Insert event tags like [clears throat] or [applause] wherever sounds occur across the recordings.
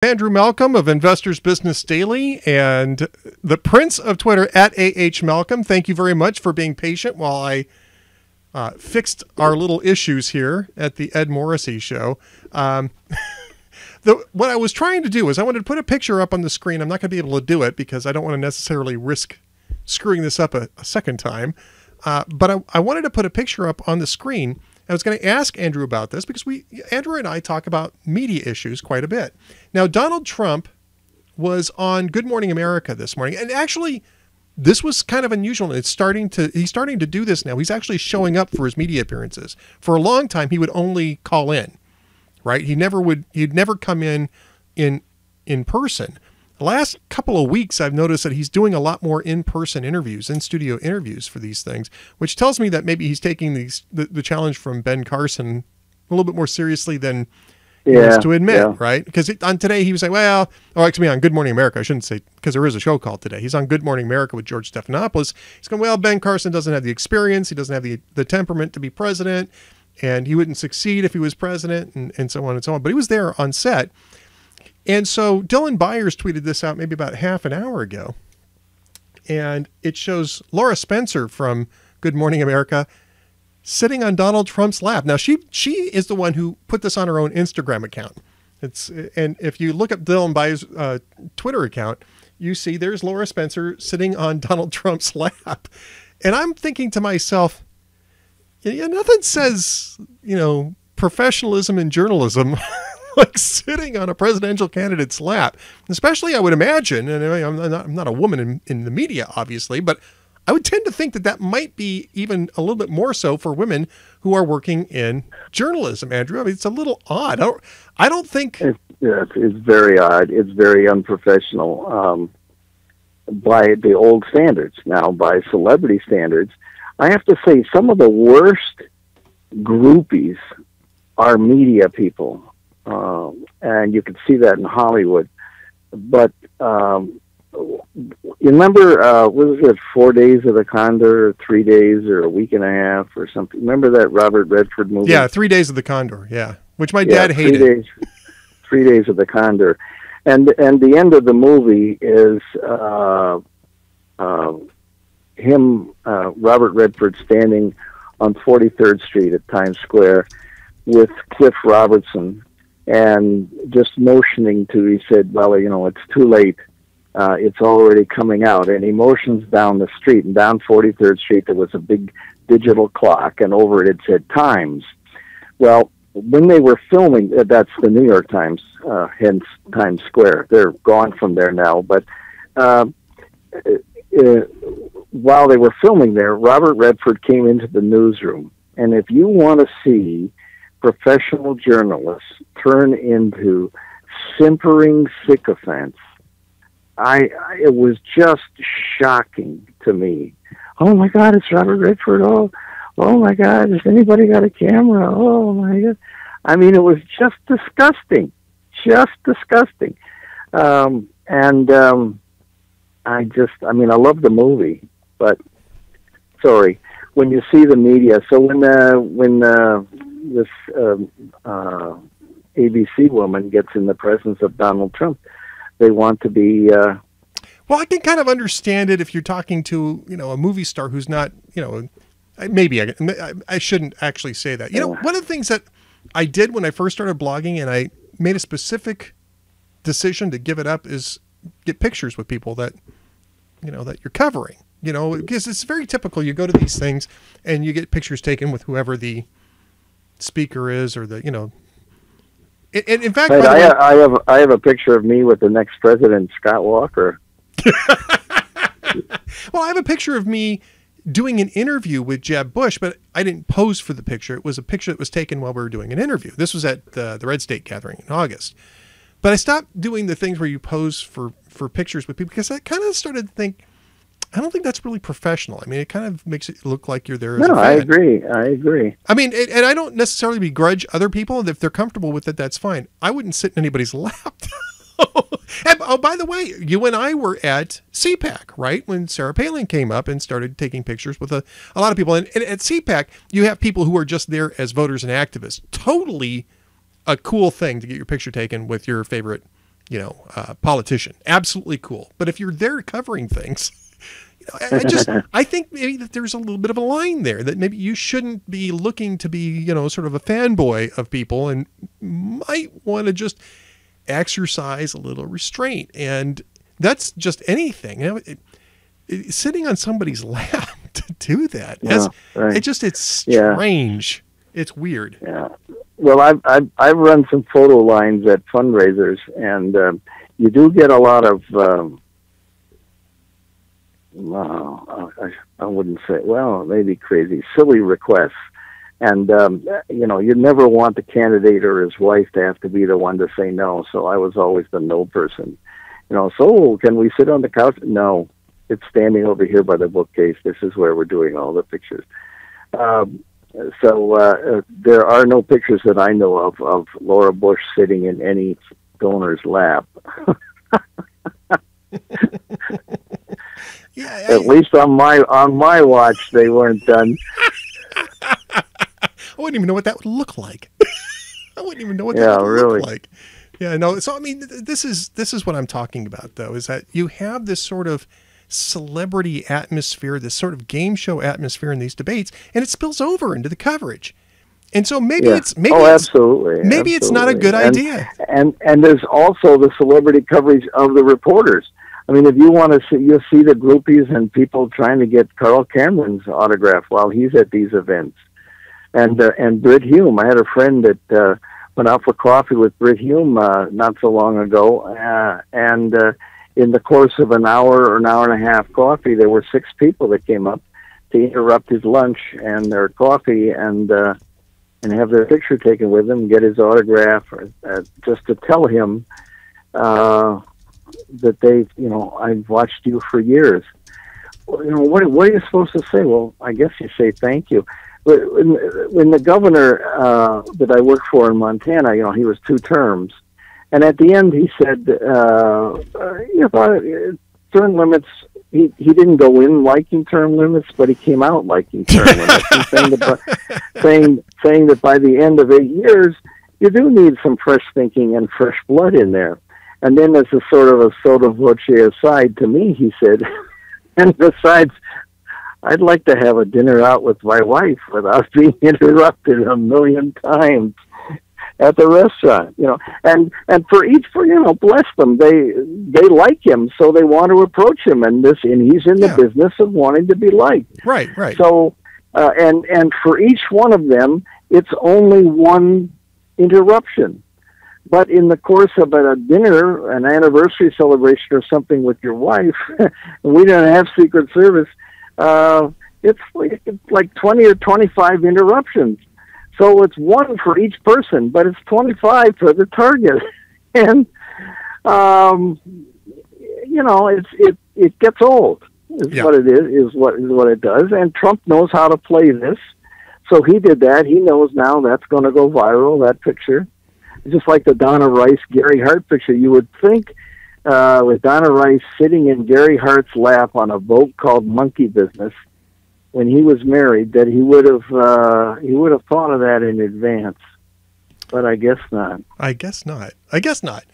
Andrew Malcolm of Investors Business Daily and the Prince of Twitter at AH Malcolm. Thank you very much for being patient while I uh, fixed our little issues here at the Ed Morrissey show. Um, [laughs] the, what I was trying to do is I wanted to put a picture up on the screen. I'm not going to be able to do it because I don't want to necessarily risk screwing this up a, a second time. Uh, but I, I wanted to put a picture up on the screen I was going to ask Andrew about this because we, Andrew and I talk about media issues quite a bit. Now, Donald Trump was on Good Morning America this morning, and actually, this was kind of unusual. It's starting to he's starting to do this now. He's actually showing up for his media appearances. For a long time, he would only call in, right? He never would. He'd never come in in in person. The last couple of weeks, I've noticed that he's doing a lot more in-person interviews, in-studio interviews for these things, which tells me that maybe he's taking these the, the challenge from Ben Carson a little bit more seriously than he yeah, wants to admit, yeah. right? Because on today he was like, well, oh, actually on Good Morning America, I shouldn't say because there is a show called today. He's on Good Morning America with George Stephanopoulos. He's going, well, Ben Carson doesn't have the experience, he doesn't have the the temperament to be president, and he wouldn't succeed if he was president, and, and so on and so on. But he was there on set. And so Dylan Byers tweeted this out maybe about half an hour ago. And it shows Lara Spencer from Good Morning America sitting on Donald Trump's lap. Now she she is the one who put this on her own Instagram account. It's and if you look up Dylan Byers' uh, Twitter account, you see there's Lara Spencer sitting on [laughs] Donald Trump's lap. And I'm thinking to myself, yeah, nothing says, you know, professionalism in journalism [laughs] like sitting on a presidential candidate's lap. Especially, I would imagine, and I'm not, I'm not a woman in, in the media, obviously, but I would tend to think that that might be even a little bit more so for women who are working in journalism. Andrew, I mean, it's a little odd. I don't, I don't think. It's, yeah, it's very odd. It's very unprofessional um, by the old standards. Now, by celebrity standards, I have to say some of the worst groupies are media people um, and you can see that in Hollywood. But um, you remember, uh, was it four days of the Condor, three days, or a week and a half, or something? Remember that Robert Redford movie? Yeah, three days of the Condor. Yeah, which my yeah, dad hated. Three days, three days of the Condor, and and the end of the movie is uh, uh, him, uh, Robert Redford, standing on 43rd Street at Times Square with Cliff Robertson, and just motioning to, he said, well, you know, it's too late. Uh, it's already coming out. And he motions down the street. And down 43rd Street, there was a big digital clock, and over it, it said Times. Well, when they were filming, uh, that's the New York Times, uh, hence Times Square. They're gone from there now. But uh, uh, while they were filming there, Robert Redford came into the newsroom. And if you want to see professional journalists turn into simpering sycophants. I, I it was just shocking to me. Oh my God, it's Robert Redford. Oh, oh my God, has anybody got a camera? Oh my God. I mean, it was just disgusting, just disgusting. Um, and um, I just, I mean, I love the movie, but sorry, when you see the media. So when uh, when uh, this um, uh, ABC woman gets in the presence of Donald Trump. They want to be. Uh, well, I can kind of understand it if you're talking to you know a movie star who's not you know maybe I, I shouldn't actually say that. You know, one of the things that I did when I first started blogging and I made a specific decision to give it up is get pictures with people that you know that you're covering. You know, because it's very typical. You go to these things and you get pictures taken with whoever the speaker is or the you know in, in fact, I, way, I, have I have a picture of me with the next president, Scott Walker. [laughs] well, I have a picture of me doing an interview with Jeb Bush, but I didn't pose for the picture. It was a picture that was taken while we were doing an interview. This was at the, the Red State Gathering in August. But I stopped doing the things where you pose for for pictures with people because I kind of started to think I don't think that's really professional. I mean, it kind of makes it look like you're there. no, I agree. I agree. I mean, it, and I don't necessarily begrudge other people. If they're comfortable with it, that's fine. I wouldn't sit in anybody's [laughs] lap. and, oh, by the way, you and I were at CPAC, right? When Sarah Palin came up and started taking pictures with a, a lot of people. And, and at CPAC, you have people who are just there as voters and activists. Totally a cool thing to get your picture taken with your favorite you know, uh, politician. Absolutely cool. But if you're there covering things, [laughs] I, I just [laughs] I think maybe that there's a little bit of a line there that maybe you shouldn't be looking to be you know sort of a fanboy of people and might want to just exercise a little restraint and that's just anything. You know, it, it, sitting on somebody's [laughs] lap to do that. Yeah, right. It just it's Yeah. strange. It's weird. Yeah. Well, I've, I've I've run some photo lines at fundraisers, and um, you do get a lot of. Um, well, I, I wouldn't say well, maybe crazy, silly requests, and um, you know, you never want the candidate or his wife to have to be the one to say no. So I was always the no person. You know, so can we sit on the couch? No, it's standing over here by the bookcase. This is where we're doing all the pictures. Um, so uh, uh, there are no pictures that I know of of Laura Bush sitting in any donor's lap. [laughs] [laughs] Yeah, At least on my on my watch, they weren't done. [laughs] I wouldn't even know what that would look like. [laughs] I wouldn't even know what Yeah, that would really. look like. Yeah, no. So I mean, th- this is this is what I'm talking about, though, is that you have this sort of celebrity atmosphere, this sort of game show atmosphere in these debates, and it spills over into the coverage. And so maybe Yeah. it's maybe oh, it's, absolutely. maybe it's not a good And- idea. And and there's also the celebrity coverage of the reporters. I mean, if you want to see, you'll see the groupies and people trying to get Carl Cameron's autograph while he's at these events. And uh, and Brit Hume, I had a friend that uh, went out for coffee with Brit Hume uh, not so long ago, uh, and uh, in the course of an hour or an hour and a half coffee, there were six people that came up to interrupt his lunch and their coffee and. Uh, and have their picture taken with him, get his autograph, or, uh, just to tell him uh, that they, you know, I've watched you for years. Well, you know, what, what are you supposed to say? Well, I guess you say thank you. But when, when the governor uh, that I worked for in Montana, you know, he was two terms, and at the end he said, uh, uh, you know, uh, term limits. He he didn't go in liking term limits, but he came out liking term [laughs] limits, saying that by, saying saying that by the end of eight years, you do need some fresh thinking and fresh blood in there. And then, as a sort of a sotto voce aside to me, he said, [laughs] and besides, I'd like to have a dinner out with my wife without [laughs] being interrupted a million times at the restaurant. You know, and and for each, for you know, bless them, they they like him, so they want to approach him, and this, and he's in the Yeah. business of wanting to be liked. Right, right. So, uh, and and for each one of them, it's only one interruption. But in the course of a dinner, an anniversary celebration, or something with your wife, [laughs] we don't have Secret Service, uh, it's like, it's like twenty or twenty-five interruptions. So it's one for each person, but it's twenty-five for the target, [laughs] and um, you know, it's it it gets old. Is Yeah. what it is. Is what is what it does. And Trump knows how to play this, so he did that. He knows now that's going to go viral. That picture, just like the Donna Rice Gary Hart picture. You would think uh, with Donna Rice sitting in Gary Hart's lap on a boat called Monkey Business when he was married that he would have uh, he would have thought of that in advance. But I guess not. I guess not. I guess not.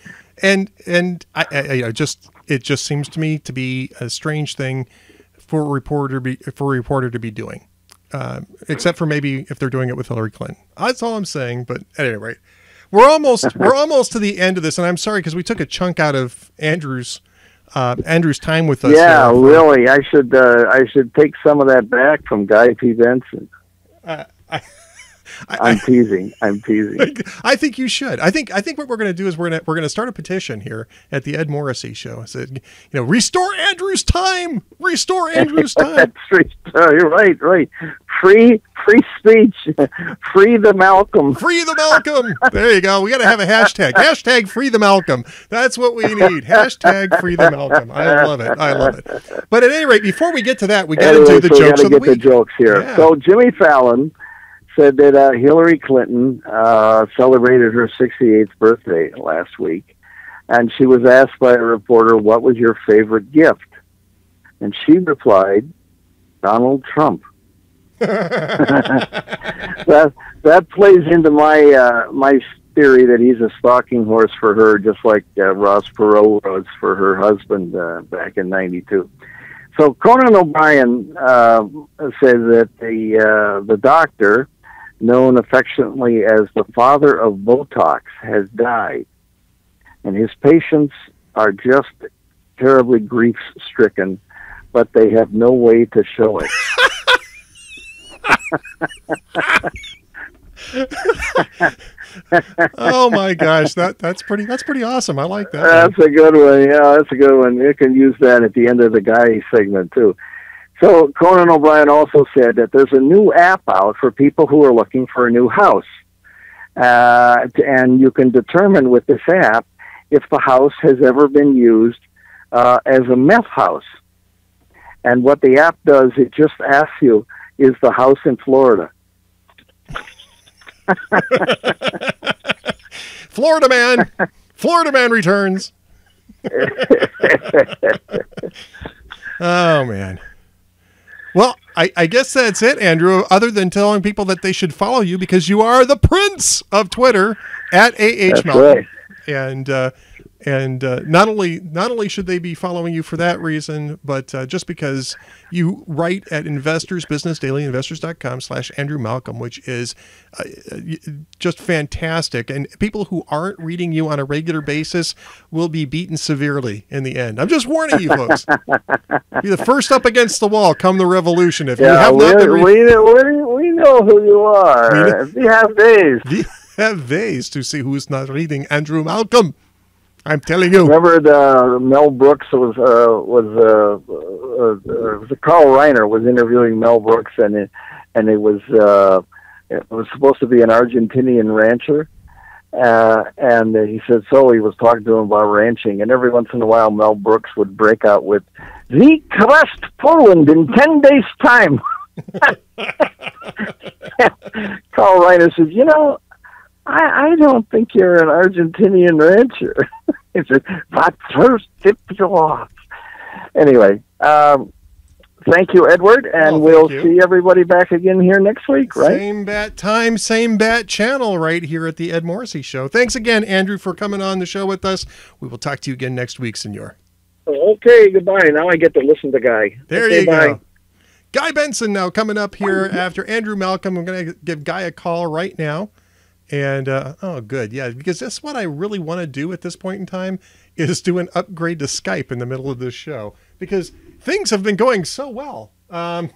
And and I, I, I just it just seems to me to be a strange thing for a reporter be for a reporter to be doing, um, except for maybe if they're doing it with Hillary Clinton. That's all I'm saying. But at any rate, we're almost [laughs] we're almost to the end of this, and I'm sorry because we took a chunk out of Andrew's uh, Andrew's time with us. yeah, here. really. I should uh, I should take some of that back from Guy P. Benson. Uh, I, [laughs] I'm teasing. I'm teasing. [laughs] I think you should. I think I think what we're going to do is we're going to we're going to start a petition here at the Ed Morrissey show. I said, you know, restore Andrew's time. Restore [laughs] Andrew's time. [laughs] Uh, you're right. Right. Free free speech. free the Malcolm. Free the Malcolm. There you go. We got to have a hashtag. Hashtag free the Malcolm. That's what we need. Hashtag free the Malcolm. I love it. I love it. But at any rate, before we get to that, we got to Anyway, do the so we gotta of the get the jokes here. Yeah. So Jimmy Fallon said that uh, Hillary Clinton uh, celebrated her 68th birthday last week, and she was asked by a reporter, "What was your favorite gift?" And she replied, "Donald Trump." [laughs] that that plays into my uh, my theory that he's a stalking horse for her, just like uh, Ross Perot was for her husband uh, back in '92. So Conan O'Brien uh, says that the uh, the doctor, known affectionately as the father of Botox, has died, and his patients are just terribly grief stricken, but they have no way to show it. [laughs] oh my gosh, that that's pretty that's pretty awesome. I like that. That's a good one. Yeah, that's a good one. You can use that at the end of the guy segment too. So Conan O'Brien also said that there's a new app out for people who are looking for a new house, uh, and you can determine with this app if the house has ever been used uh, as a meth house. And what the app does, it just asks you, is the house in Florida? [laughs] Florida man, Florida man returns. [laughs] oh man. Well, I, I, guess that's it, Andrew. Other than telling people that they should follow you because you are the prince of Twitter at AH That's right. And uh, and uh, not only not only should they be following you for that reason, but uh, just because you write at Investors Business Daily, investors.com slash Andrew Malcolm, which is uh, just fantastic. And people who aren't reading you on a regular basis will be beaten severely in the end. I'm just warning you folks. [laughs] be the first up against the wall come the revolution. If yeah, you have not been we, we, we know who you are. We, have days. We have days to see who's not reading Andrew Malcolm. I'm telling you. Remember the Mel Brooks was uh, was uh, uh, uh, Carl Reiner was interviewing Mel Brooks and it, and it was uh, it was supposed to be an Argentinian rancher. Uh, and he said so. He was talking to him about ranching, and every once in a while, Mel Brooks would break out with, "The crust Poland in ten days' time." [laughs] Carl Reiner says, "You know, I, I don't think you're an Argentinian rancher. [laughs] said, but first tip you off. Anyway, um, thank you, Edward, and well, we'll see everybody back again here next week, right? Same bat time, same bat channel right here at the Ed Morrissey Show. Thanks again, Andrew, for coming on the show with us. We will talk to you again next week, senor. Okay, goodbye. Now I get to listen to Guy. There okay, you bye. go. Guy Benson now coming up here after Andrew Malcolm. I'm going to give Guy a call right now. And uh, oh, good, yeah, because that's what I really want to do at this point in time is do an upgrade to Skype in the middle of this show because things have been going so well. Um,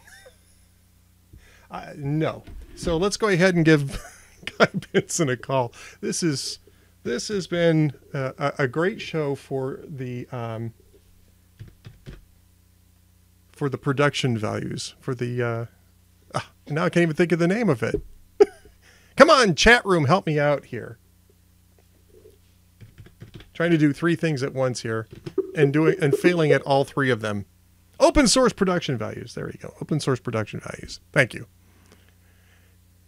[laughs] no, so let's go ahead and give [laughs] Guy Benson a call. This is this has been a, a great show for the um, for the production values for the. Uh, ah, now I can't even think of the name of it. Come on, chat room, help me out here. Trying to do three things at once here and doing and failing at all three of them. Open source production values. There you go. Open source production values. Thank you.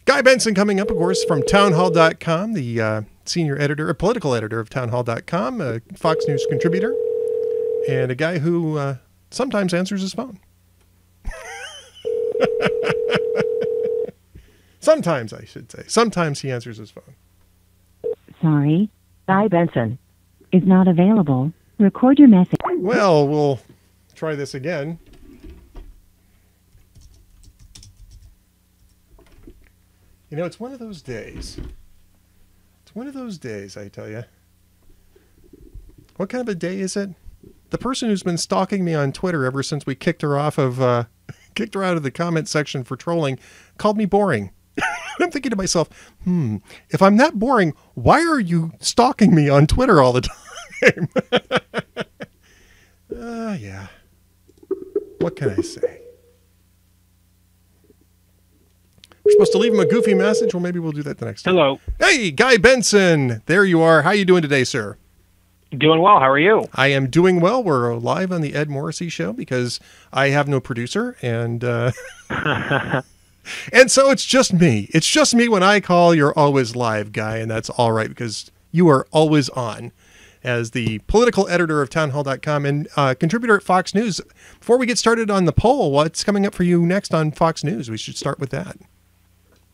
Guy Benson coming up, of course, from townhall.com, the uh, senior editor, a political editor of townhall.com, a Fox News contributor, and a guy who uh, sometimes answers his phone. [laughs] Sometimes, I should say. Sometimes he answers his phone. Sorry, Guy Benson is not available. Record your message. Well, we'll try this again. You know, it's one of those days. It's one of those days, I tell you. What kind of a day is it? The person who's been stalking me on Twitter ever since we kicked her off of, uh, [laughs] kicked her out of the comment section for trolling, called me boring. I'm thinking to myself, hmm, if I'm that boring, why are you stalking me on Twitter all the [laughs] time? uh, [laughs] yeah. What can I say? We're supposed to leave him a goofy message. Well, maybe we'll do that the next time. Hello. Hey, Guy Benson. There you are. How are you doing today, sir? Doing well. How are you? I am doing well. We're live on the Ed Morrissey show because I have no producer and uh, [laughs] and so it's just me. It's just me when I call. You're always live, guy, and that's all right because you are always on as the political editor of townhall.com and uh, contributor at Fox News. Before we get started on the poll, what's coming up for you next on Fox News? We should start with that.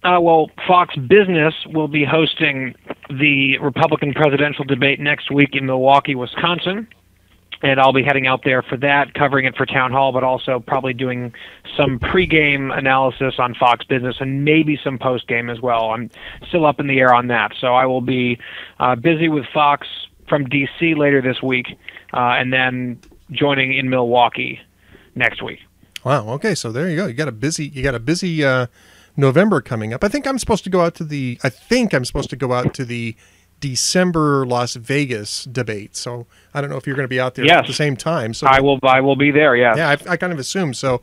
Uh, well, Fox Business will be hosting the Republican presidential debate next week in Milwaukee, Wisconsin. And I'll be heading out there for that, covering it for Town Hall, but also probably doing some pregame analysis on Fox Business and maybe some postgame as well. I'm still up in the air on that. So I will be uh, busy with Fox from D.C. later this week, uh, and then joining in Milwaukee next week. Wow. Okay. So there you go. You got a busy. You got a busy uh, November coming up. I think I'm supposed to go out to the. I think I'm supposed to go out to the December Las Vegas debate. So I don't know if you're going to be out there Yes. at the same time. So I will. I will be there. Yeah. Yeah, I, I kind of assume So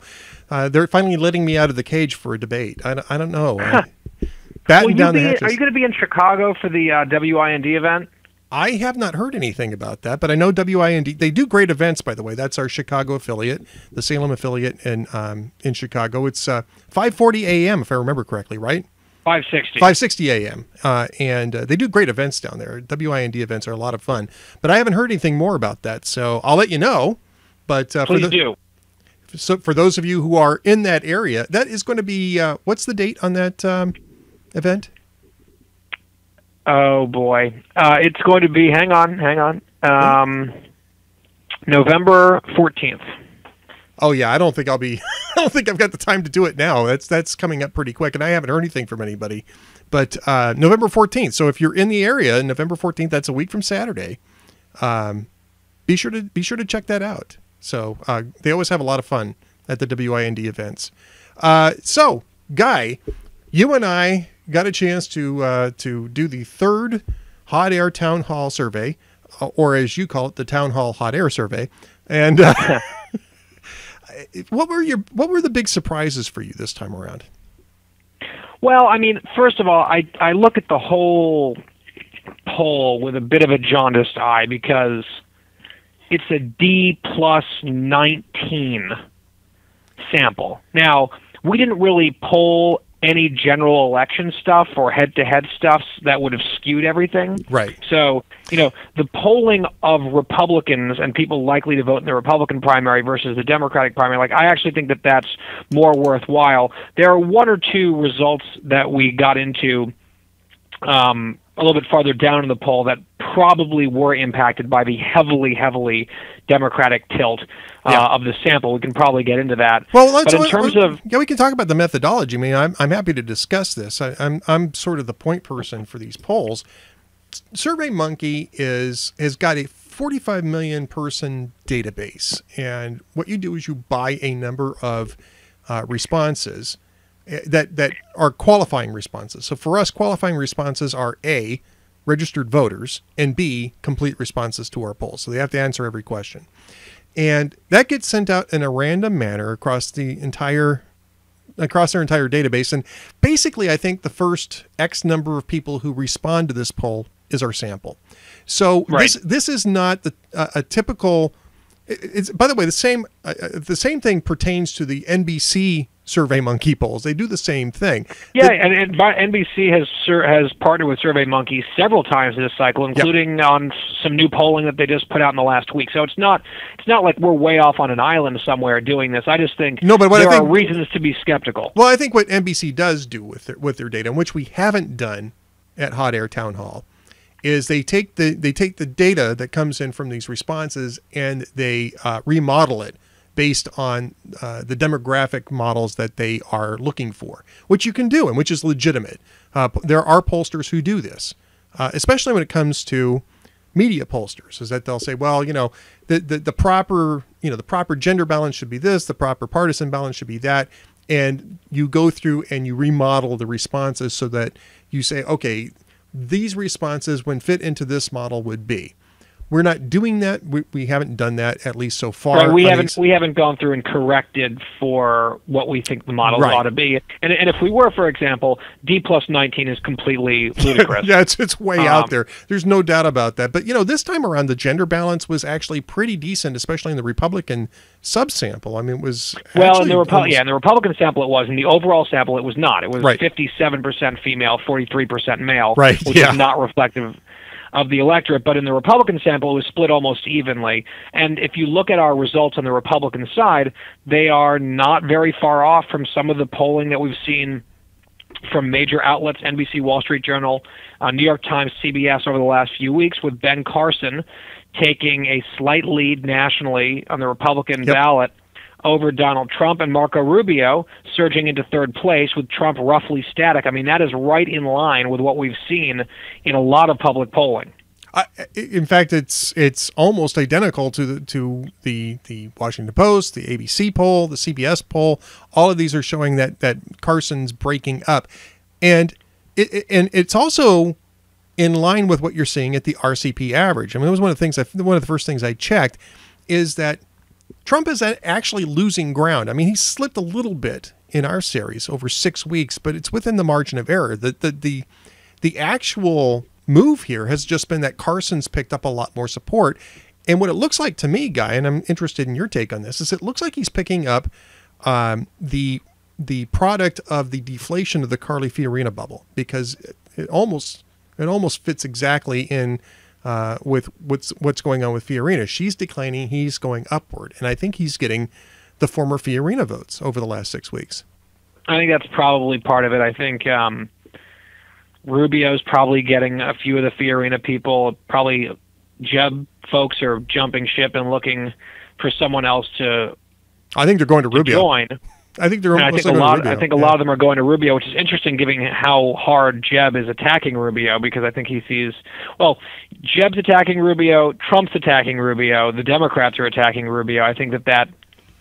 uh, they're finally letting me out of the cage for a debate. I, don't- I don't know. [laughs] Batten Will down the hatches. are you going to be in Chicago for the uh, WIND event? I have not heard anything about that, but I know WIND. They do great events, by the way. That's our Chicago affiliate, the Salem affiliate in um, in Chicago. It's uh, 5:40 a.m. if I remember correctly, right? 560. 5:60 a.m. Uh, and uh, they do great events down there. WIND events are a lot of fun, but I haven't heard anything more about that. So I'll let you know. But uh, for Please the, do. so for those of you who are in that area, that is going to be uh, what's the date on that um, event? Oh boy, uh, it's going to be. Hang on, hang on. Um, November 14th. Oh yeah, I don't think I'll be. [laughs] I don't think I've got the time to do it now. That's that's coming up pretty quick, and I haven't heard anything from anybody. But uh, November fourteenth. So if you're in the area, November fourteenth, that's a week from Saturday. Um, be sure to be sure to check that out. So uh, they always have a lot of fun at the WIND events. Uh, so Guy, you and I got a chance to uh, to do the third hot air town hall survey, uh, or as you call it, the town hall hot air survey, and. [laughs] What were your what were the big surprises for you this time around? Well, I mean, first of all, I I look at the whole poll with a bit of a jaundiced eye because it's a D plus 19 sample. Now, we didn't really poll any general election stuff or head-to-head stuff that would have skewed everything. Right. So, you know, the polling of Republicans and people likely to vote in the Republican primary versus the Democratic primary, like, I actually think that that's more worthwhile. There are one or two results that we got into um, a little bit farther down in the poll that probably were impacted by the heavily, heavily Democratic tilt uh, Yeah. of the sample. We can probably get into that. Well, let's. but in let- terms let- of yeah, we can talk about the methodology. I mean, I'm I'm happy to discuss this. I, I'm I'm sort of the point person for these polls. Survey Monkey is has got a 45 million person database, and what you do is you buy a number of uh, responses that that are qualifying responses. So for us, qualifying responses are a registered voters and b complete responses to our polls. So they have to answer every question, and that gets sent out in a random manner across the entire across our entire database. And basically, I think the first X number of people who respond to this poll is our sample. So Right. this this is not the uh, a typical. It's by the way the same uh, uh, the same thing pertains to the NBC Survey Monkey polls. They do the same thing. Yeah, The- and, and NBC has has partnered with SurveyMonkey several times this cycle, including on some new polling that they just put out in the last week. So it's not it's not like we're way off on an island somewhere doing this. I just think No, but there are reasons to be skeptical. Well, I think what NBC does do with their, with their data, and which we haven't done at Hot Air Town Hall, is they take the they take the data that comes in from these responses and they uh, remodel it based on uh, the demographic models that they are looking for, which you can do and which is legitimate. Uh, there are pollsters who do this, uh, especially when it comes to media pollsters is that they'll say well you know the, the the proper you know the proper gender balance should be this the proper partisan balance should be that and you go through and you remodel the responses so that you say okay these responses when fit into this model would be we're not doing that we, we haven't done that at least so far Right, we haven't these- we haven't gone through and corrected for what we think the model Right. ought to be. And, and if we were, for example, D plus nineteen is completely [laughs] ludicrous. yeah, it's it's way out Um, there. There's no doubt about that. But you know, this time around, the gender balance was actually pretty decent, especially in the Republican subsample. I mean, it was Well, in the almost- yeah, in the Republican sample it was. In the overall sample, it was not. It was 57% female, 43% male, Right, which yeah. is not reflective of the electorate. But in the Republican sample, it was split almost evenly. And if you look at our results on the Republican side, they are not very far off from some of the polling that we've seen from major outlets, NBC, Wall Street Journal, uh, New York Times, CBS over the last few weeks, with Ben Carson taking a slight lead nationally on the Republican Yep. ballot over Donald Trump and Marco Rubio surging into third place with Trump roughly static. I mean, that is right in line with what we've seen in a lot of public polling. I, in fact, it's it's almost identical to the to the the Washington Post, the ABC poll, the CBS poll. All of these are showing that that Carson's breaking up, and it, and it's also in line with what you're seeing at the RCP average. I mean, it was one of the things. I, one of the first things I checked is that Trump is actually losing ground. I mean, he slipped a little bit in our series over six weeks, but it's within the margin of error. The the the the actual move here has just been that Carson's picked up a lot more support. And what it looks like to me, guy, and I'm interested in your take on this, is it looks like he's picking up um, the the product of the deflation of the Carly Fiorina bubble because it, it almost it almost fits exactly in uh, with what's what's going on with Fiorina. She's declining, he's going upward, and I think he's getting the former Fiorina votes over the last six weeks. I think that's probably part of it. I think um, Rubio's probably getting a few of the Fiorina people. Probably Jeb folks are jumping ship and looking for someone else to, I think they're going to to Rubio. join. I think they're I think a lot. I think a Yeah. lot of them are going to Rubio, which is interesting, given how hard Jeb is attacking Rubio. Because I think he sees, well, Jeb's attacking Rubio, Trump's attacking Rubio, the Democrats are attacking Rubio. I think that that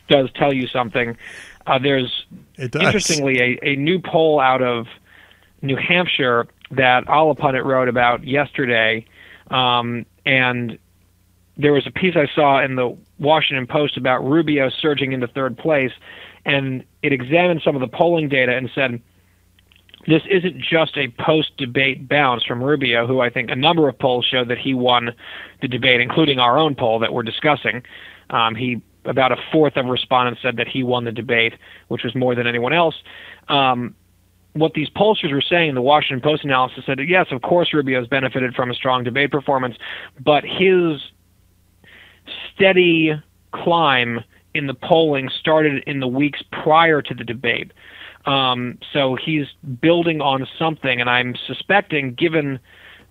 does tell you something. Uh, there's interestingly a, a new poll out of New Hampshire that Allahpundit wrote about yesterday, um, and there was a piece I saw in the Washington Post about Rubio surging into third place, and it examined some of the polling data and said this isn't just a post-debate bounce from Rubio, who I think a number of polls showed that he won the debate, including our own poll that we're discussing. Um, he about a fourth of respondents said that he won the debate, which was more than anyone else. Um, what these pollsters were saying, the Washington Post analysis said, yes, of course Rubio's benefited from a strong debate performance, but his steady climb in the polling started in the weeks prior to the debate. Um, so he's building on something, and I'm suspecting, given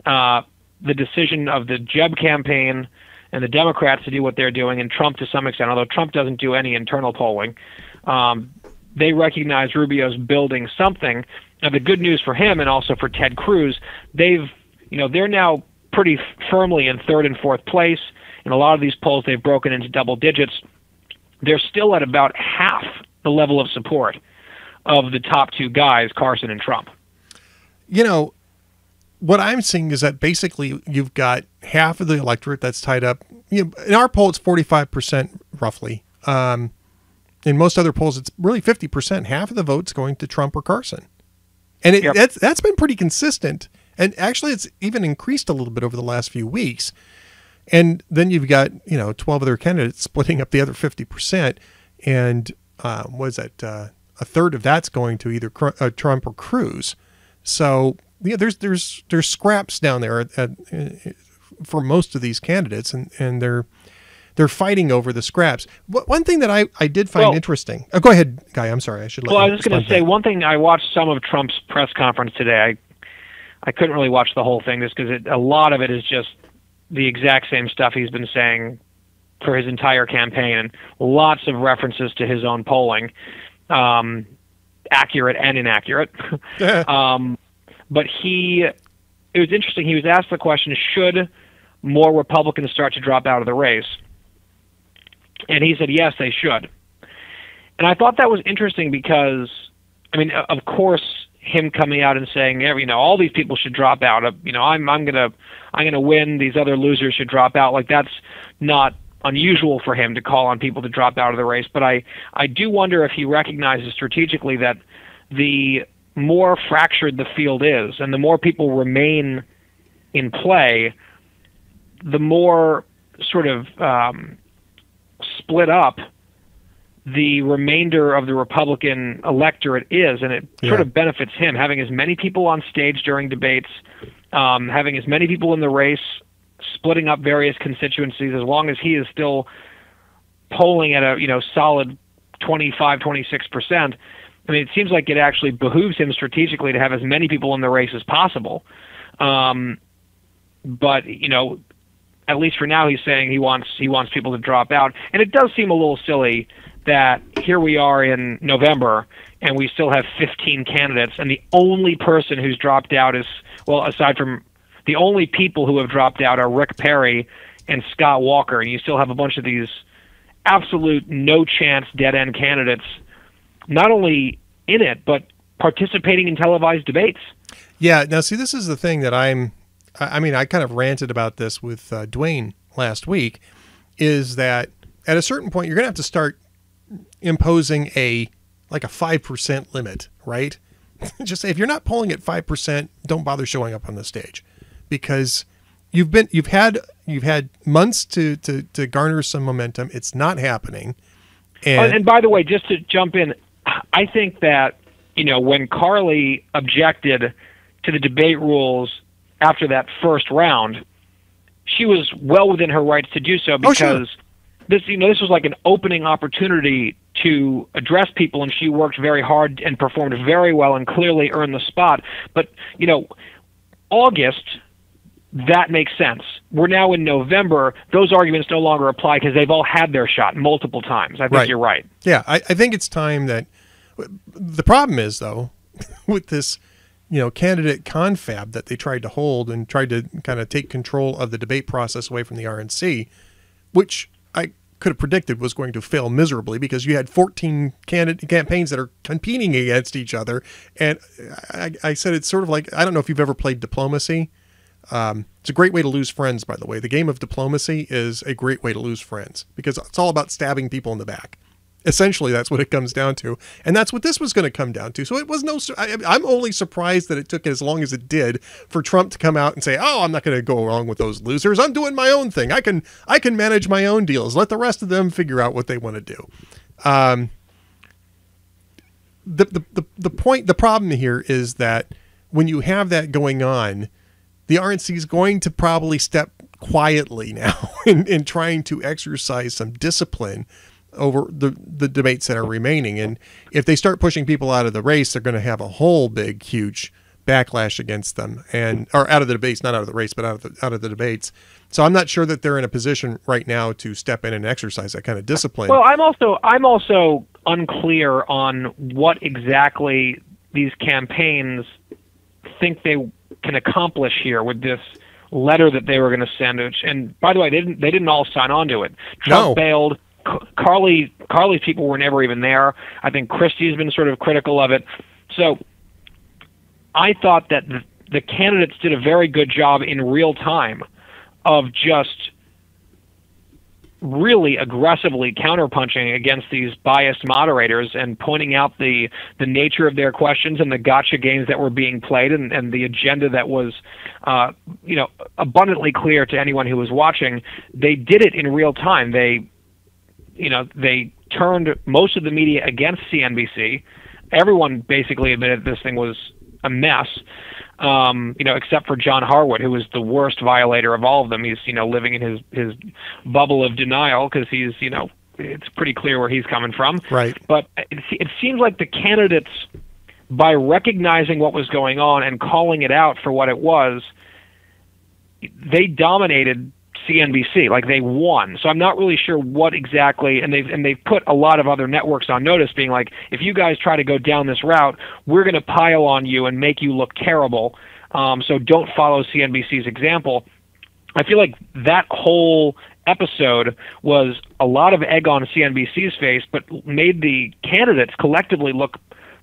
uh, the decision of the Jeb campaign and the Democrats to do what they're doing, and Trump to some extent, although Trump doesn't do any internal polling, um, they recognize Rubio's building something. Now, the good news for him and also for Ted Cruz, they've, you know, they're now pretty firmly in third and fourth place. In a lot of these polls, they've broken into double digits. They're still at about half the level of support of the top two guys, Carson and Trump. you know, what I'm seeing is that basically you've got half of the electorate that's tied up. You know, in our poll, it's 45% roughly. Um, in most other polls, it's really 50%. Half of the votes going to Trump or Carson, and it, Yep. that's that's been pretty consistent. And actually, it's even increased a little bit over the last few weeks. And then you've got you know 12 other candidates splitting up the other 50%, and uh, what is that? Uh, a third of that's going to either Cr- uh, Trump or Cruz. So yeah, there's there's there's scraps down there at, at, uh, for most of these candidates, and and they're they're fighting over the scraps. One thing that I, I did find Well- interesting. Oh, go ahead, Guy. I'm sorry. I should. Let Well, I was just going to say one thing. I watched some of Trump's press conference today. I I couldn't really watch the whole thing just because a lot of it is just the exact same stuff he's been saying for his entire campaign, and lots of references to his own polling, um, accurate and inaccurate. [laughs] um, but he, it was interesting. He was asked the question: Should more Republicans start to drop out of the race? And he said, yes, they should. And I thought that was interesting because, I mean, of course, him coming out and saying, yeah, you know, all these people should drop out. Uh, You know, I'm I'm gonna I'm gonna win. These other losers should drop out. Like that's not unusual for him to call on people to drop out of the race. But I I do wonder if he recognizes strategically that the more fractured the field is, and the more people remain in play, the more sort of um, split up the remainder of the Republican electorate is, and it sort of benefits him having as many people on stage during debates, um, having as many people in the race, splitting up various constituencies. As long as he is still polling at a you know solid 25, 26 percent, I mean, it seems like it actually behooves him strategically to have as many people in the race as possible. Um, but you know, at least for now, he's saying he wants he wants people to drop out, and it does seem a little silly that here we are in November and we still have 15 candidates, and the only person who's dropped out is well, aside from the only people who have dropped out are Rick Perry and Scott Walker, and you still have a bunch of these absolute no chance dead end candidates, not only in it but participating in televised debates. Yeah. Now, see, this is the thing that I'm. I mean, I kind of ranted about this with uh, Dwayne last week. Is that at a certain point you're going to have to start imposing a like a five percent limit, right? [laughs] Just say if you're not polling at five percent, don't bother showing up on the stage, because you've been you've had you've had months to to to garner some momentum. It's not happening. Oh, And, and by the way, just to jump in, I think that you know when Carly objected to the debate rules after that first round, she was well within her rights to do so Oh, because sure. this you know this was like an opening opportunity to address people, and she worked very hard and performed very well and clearly earned the spot. But you know, August that makes sense. We're now in November. Those arguments no longer apply because they've all had their shot multiple times. I think Right. you're right. Yeah, I, I think it's time that. The problem is though, [laughs] with this, you know, candidate confab that they tried to hold and tried to kind of take control of the debate process away from the RNC, which I could have predicted was going to fail miserably because you had 14 candidate campaigns that are competing against each other, and I, I said it's sort of like I don't know if you've ever played diplomacy. Um, it's a great way to lose friends, by the way. The game of diplomacy is a great way to lose friends because it's all about stabbing people in the back. Essentially, that's what it comes down to, and that's what this was going to come down to. So it was no. I, I'm only surprised that it took as long as it did for Trump to come out and say, "Oh, I'm not going to go along with those losers. I'm doing my own thing. I can I can manage my own deals. Let the rest of them figure out what they want to do." Um, the, the the the point the problem here is that when you have that going on, the RNC is going to probably step quietly [laughs] now in, in trying to exercise some discipline over the, the debates that are remaining. And if they start pushing people out of the race, they're going to have a whole big, huge backlash against them and or out of the debates, not out of the race, but out of the out of the debates. So I'm not sure that they're in a position right now to step in and exercise that kind of discipline. Well, I'm also I'm also unclear on what exactly these campaigns think they can accomplish here with this letter that they were going to send. Which, and by the way, they didn't they didn't all sign on to it. Trump No. bailed. Carly Carly's people were never even there. I think Christie's been sort of critical of it. So I thought that the, the candidates did a very good job in real time of just really aggressively counterpunching against these biased moderators and pointing out the the nature of their questions and the gotcha games that were being played and, and the agenda that was uh, you know abundantly clear to anyone who was watching. They did it in real time. They you know they turned most of the media against CNBC. Everyone basically admitted this thing was a mess. Um, you know, except for John Harwood, who was the worst violator of all of them. He's, you know, living in his his bubble of denial because he's, you know, it's pretty clear where he's coming from. Right. But it, it seems like the candidates, by recognizing what was going on and calling it out for what it was, they dominated CNBC. Like they won. So I'm not really sure what exactly. And they've and they've put a lot of other networks on notice, being like, if you guys try to go down this route, we're going to pile on you and make you look terrible. Um, so don't follow CNBC's example. I feel like that whole episode was a lot of egg on CNBC's face, but made the candidates collectively look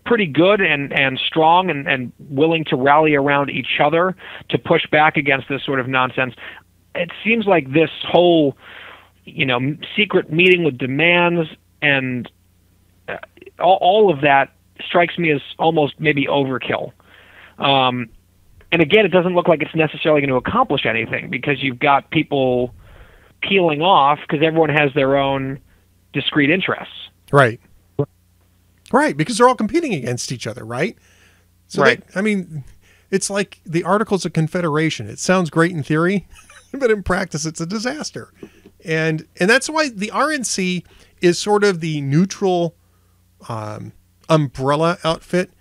pretty good and, and strong and, and willing to rally around each other to push back against this sort of nonsense. It seems like this whole, you know, secret meeting with demands and uh, all, all of that strikes me as almost maybe overkill. Um, and again, it doesn't look like it's necessarily going to accomplish anything because you've got people peeling off because everyone has their own discrete interests. Right. Right, because they're all competing against each other, right? So Right. they- I mean, it's like the Articles of Confederation. It sounds great in theory, [laughs] but in practice it's a disaster. And and that's why the RNC is sort of the neutral um, umbrella outfit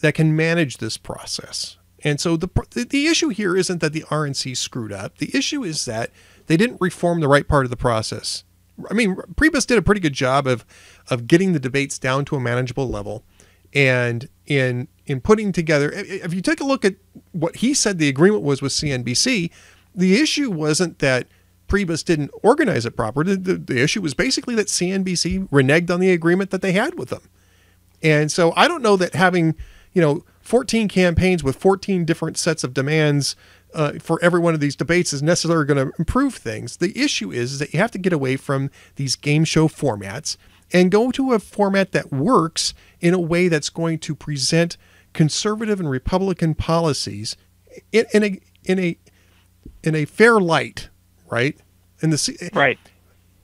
that can manage this process. And so the the issue here isn't that the RNC screwed up. The issue is that they didn't reform the right part of the process. I mean, Priebus did a pretty good job of of getting the debates down to a manageable level, and in in putting together. If you take a look at what he said the agreement was with CNBC, the issue wasn't that Priebus didn't organize it properly. The, the, issue was basically that CNBC reneged on the agreement that they had with them. And so I don't know that having you know 14 campaigns with 14 different sets of demands uh, for every one of these debates is necessarily going to improve things. The issue is, is that you have to get away from these game show formats and go to a format that works in a way that's going to present conservative and Republican policies in, in a in a in a fair light, right? In the right,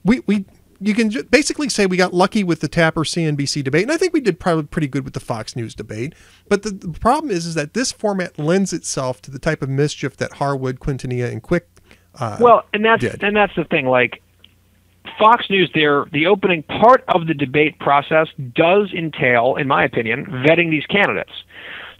we we you can basically say we got lucky with the Tapper CNBC debate, and I think we did probably pretty good with the Fox News debate. But the, the problem is, is that this format lends itself to the type of mischief that Harwood, Quintanilla, and Quick. Uh, well, and that's did. and that's the thing. Like Fox News, there the opening part of the debate process does entail, in my opinion, vetting these candidates.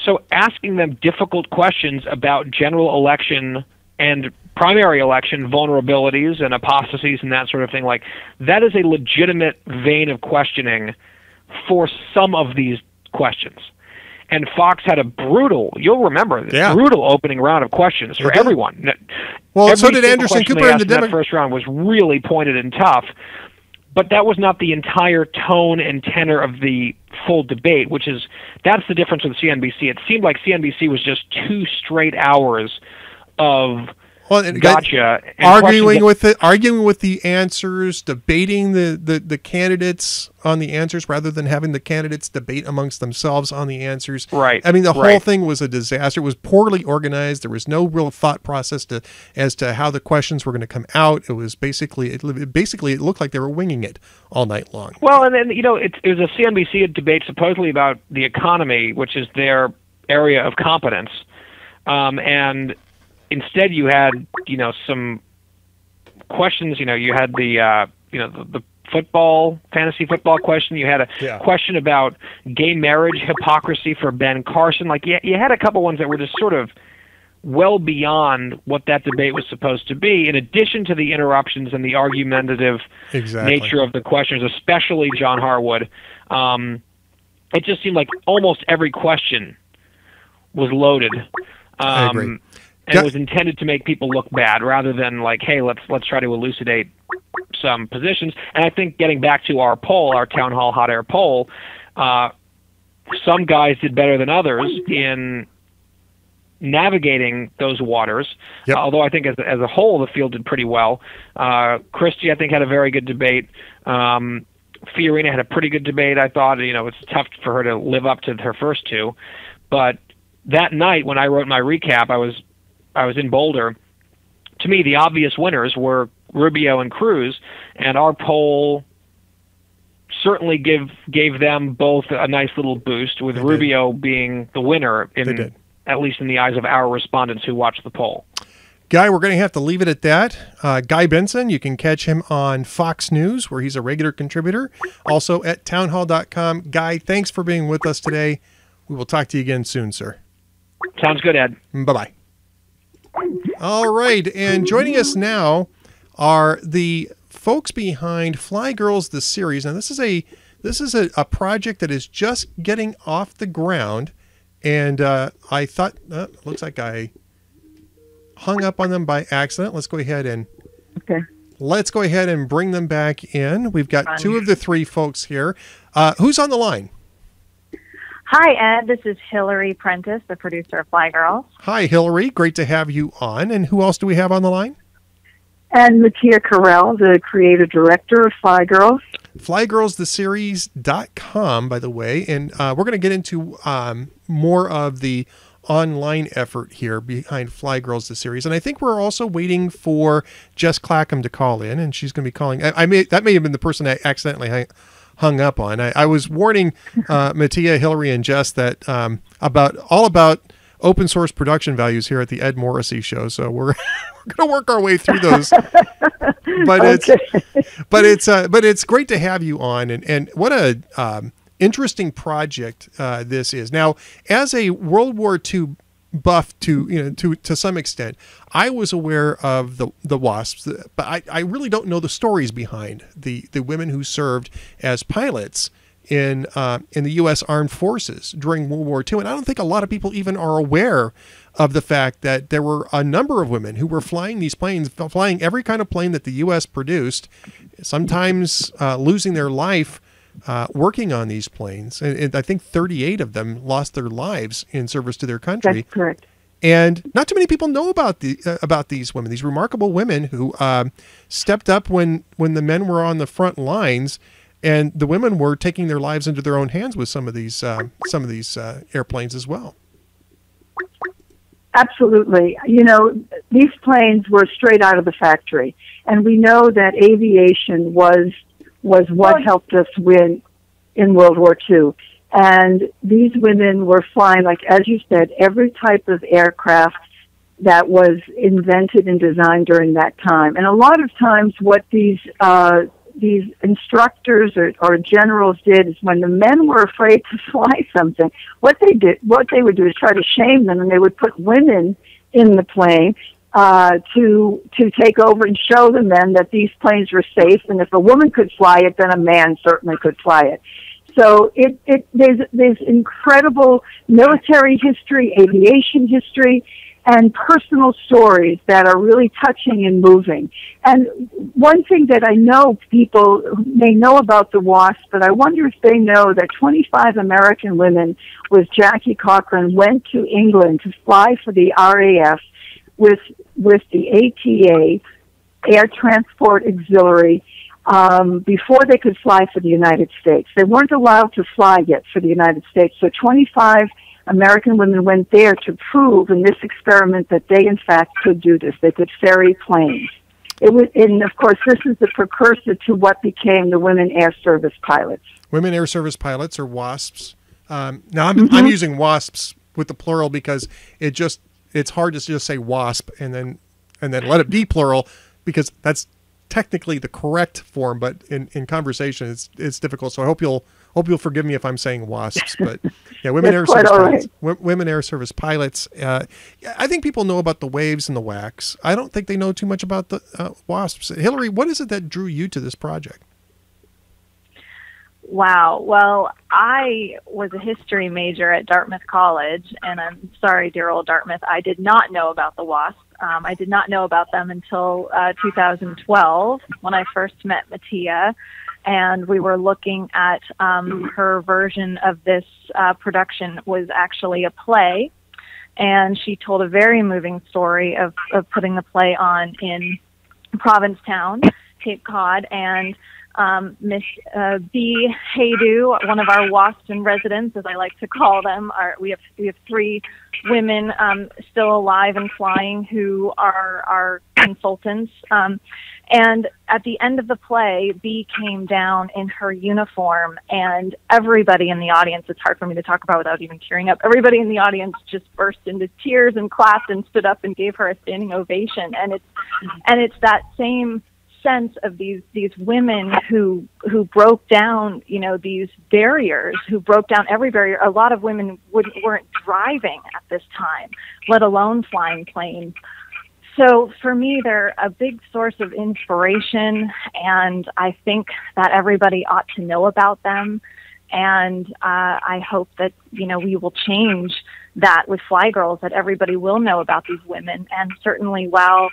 So asking them difficult questions about general election and primary election vulnerabilities and apostasies and that sort of thing like that is a legitimate vein of questioning for some of these questions and Fox had a brutal, you'll remember, yeah. brutal opening round of questions for everyone. Well, Every so did Anderson Cooper in the Demo- first round was really pointed and tough, but that was not the entire tone and tenor of the full debate, which is that's the difference with CNBC. It seemed like CNBC was just two straight hours of well, and gotcha. And arguing with the arguing with the answers, debating the, the the candidates on the answers rather than having the candidates debate amongst themselves on the answers. Right. I mean, the right. whole thing was a disaster. It was poorly organized. There was no real thought process to as to how the questions were going to come out. It was basically it basically it looked like they were winging it all night long. Well, and then you know it, it was a CNBC debate supposedly about the economy, which is their area of competence, um, and instead you had you know some questions. You know, you had the uh, you know the, the football fantasy football question. You had a yeah. question about gay marriage hypocrisy for Ben Carson. Like you, you had a couple ones that were just sort of well beyond what that debate was supposed to be. In addition to the interruptions and the argumentative exactly. nature of the questions, especially John Harwood, um, it just seemed like almost every question was loaded. Um. And it was intended to make people look bad rather than like, hey, let's let's try to elucidate some positions. And I think getting back to our poll, our town hall hot air poll, uh, some guys did better than others in navigating those waters. Yep. although I think as as a whole the field did pretty well. Uh, Christie I think had a very good debate. Um, Fiorina had a pretty good debate. I thought you know it's tough for her to live up to her first two, but that night when I wrote my recap, I was I was in Boulder. To me, the obvious winners were Rubio and Cruz, and our poll certainly give gave them both a nice little boost, with They Rubio being the winner in did. at least in the eyes of our respondents who watched the poll. Guy, we're going to have to leave it at that. Uh, Guy Benson, you can catch him on Fox News, where he's a regular contributor. Also at townhall.com. Guy, thanks for being with us today. We will talk to you again soon, sir. Sounds good, Ed. Bye bye. All right. And joining us now are the folks behind Fly Girls, the series. Now, this is a this is a, a project that is just getting off the ground. And uh, I thought, uh, looks like I hung up on them by accident. Let's go ahead and Okay. let's go ahead and bring them back in. We've got two of the three folks here. Uh, who's on the line? Hi, Ed. This is Hillary Prentice, the producer of Fly Girls. Hi, Hillary. Great to have you on. And who else do we have on the line? And Mattia Carell, the creative director of Fly Girls. flygirlstheseries.com by the way and uh, we're going to get into um, more of the online effort here behind fly girls the series and i think we're also waiting for jess clackham to call in and she's going to be calling i, I may that may have been the person i accidentally hung, up on. I, I was warning uh, mattia hillary and jess that um, about all about open source production values here at the ed morrissey show. So we're [laughs] we're going to work our way through those. [laughs] But it's but it's uh, but it's great to have you on. And and what a um, interesting project uh, this is. Now, as a World War II buff to you know to to some extent, I was aware of the the wasps, but I, I really don't know the stories behind the the women who served as pilots in uh, in the U.S. Armed Forces during World War II, and I don't think a lot of people even are aware of the fact that there were a number of women who were flying these planes, flying every kind of plane that the U.S. produced, sometimes uh, losing their life uh, working on these planes. And, and, I think 38 of them lost their lives in service to their country. That's correct. And not too many people know about the uh, about these women, these remarkable women who um, stepped up when when the men were on the front lines, and the women were taking their lives into their own hands with some of these uh, some of these uh, airplanes as well. Absolutely. You know, these planes were straight out of the factory, and we know that aviation was was what helped us win in World War II. And these women were flying, like as you said, every type of aircraft that was invented and designed during that time. And a lot of times, what these uh, these instructors or, or generals did is when the men were afraid to [laughs] fly something, what they did, what they would do is try to shame them, and they would put women in the plane uh, to to take over and show the men that these planes were safe, and if a woman could fly it, then a man certainly could fly it. So it, it there's there's incredible military history, aviation history, and personal stories that are really touching and moving. And one thing that I know people may know about the WASP, but I wonder if they know that 25 American women with Jackie Cochran went to England to fly for the RAF with with the ATA, Air Transport Auxiliary, um, before they could fly for the United States. They weren't allowed to fly yet for the United States. So 25 American women went there to prove in this experiment that they, in fact, could do this. They could ferry planes. It was, and of course, this is the precursor to what became the Women Air Service Pilots. Women Air Service Pilots, or WASPs. Um, now, I'm, mm-hmm. I'm using WASPs with the plural because it just it's hard to just say wasp and then and then let it be plural because that's technically the correct form, but in, in conversation it's it's difficult. So I hope you'll hope you'll forgive me if I'm saying wasps. But yeah, [laughs] women air service pilots, right. women air service pilots. Uh, I think people know about the waves and the WACs. I don't think they know too much about the uh, wasps. Hillary, what is it that drew you to this project? Wow. Well, I was a history major at Dartmouth College, and I'm sorry, dear old Dartmouth, I did not know about the WASP. Um, I did not know about them until uh, 2012 when I first met Mattia, and we were looking at um, her version of this uh, production was actually a play, and she told a very moving story of, of putting the play on in Provincetown, Cape Cod, and um, Miss uh, Bee. Haydu, one of our Waston residents, as I like to call them. Are, we have we have three women um, still alive and flying who are our consultants. Um, and at the end of the play, Bee came down in her uniform, and everybody in the audience, it's hard for me to talk about without even tearing up, everybody in the audience just burst into tears and clapped and stood up and gave her a standing ovation. And it's, and it's that same sense of these these women who who broke down you know these barriers who broke down every barrier. A lot of women wouldn't weren't driving at this time let alone flying planes. So for me they're a big source of inspiration and i think that everybody ought to know about them. And uh, i hope that you know we will change that with fly girls that everybody will know about these women. And certainly while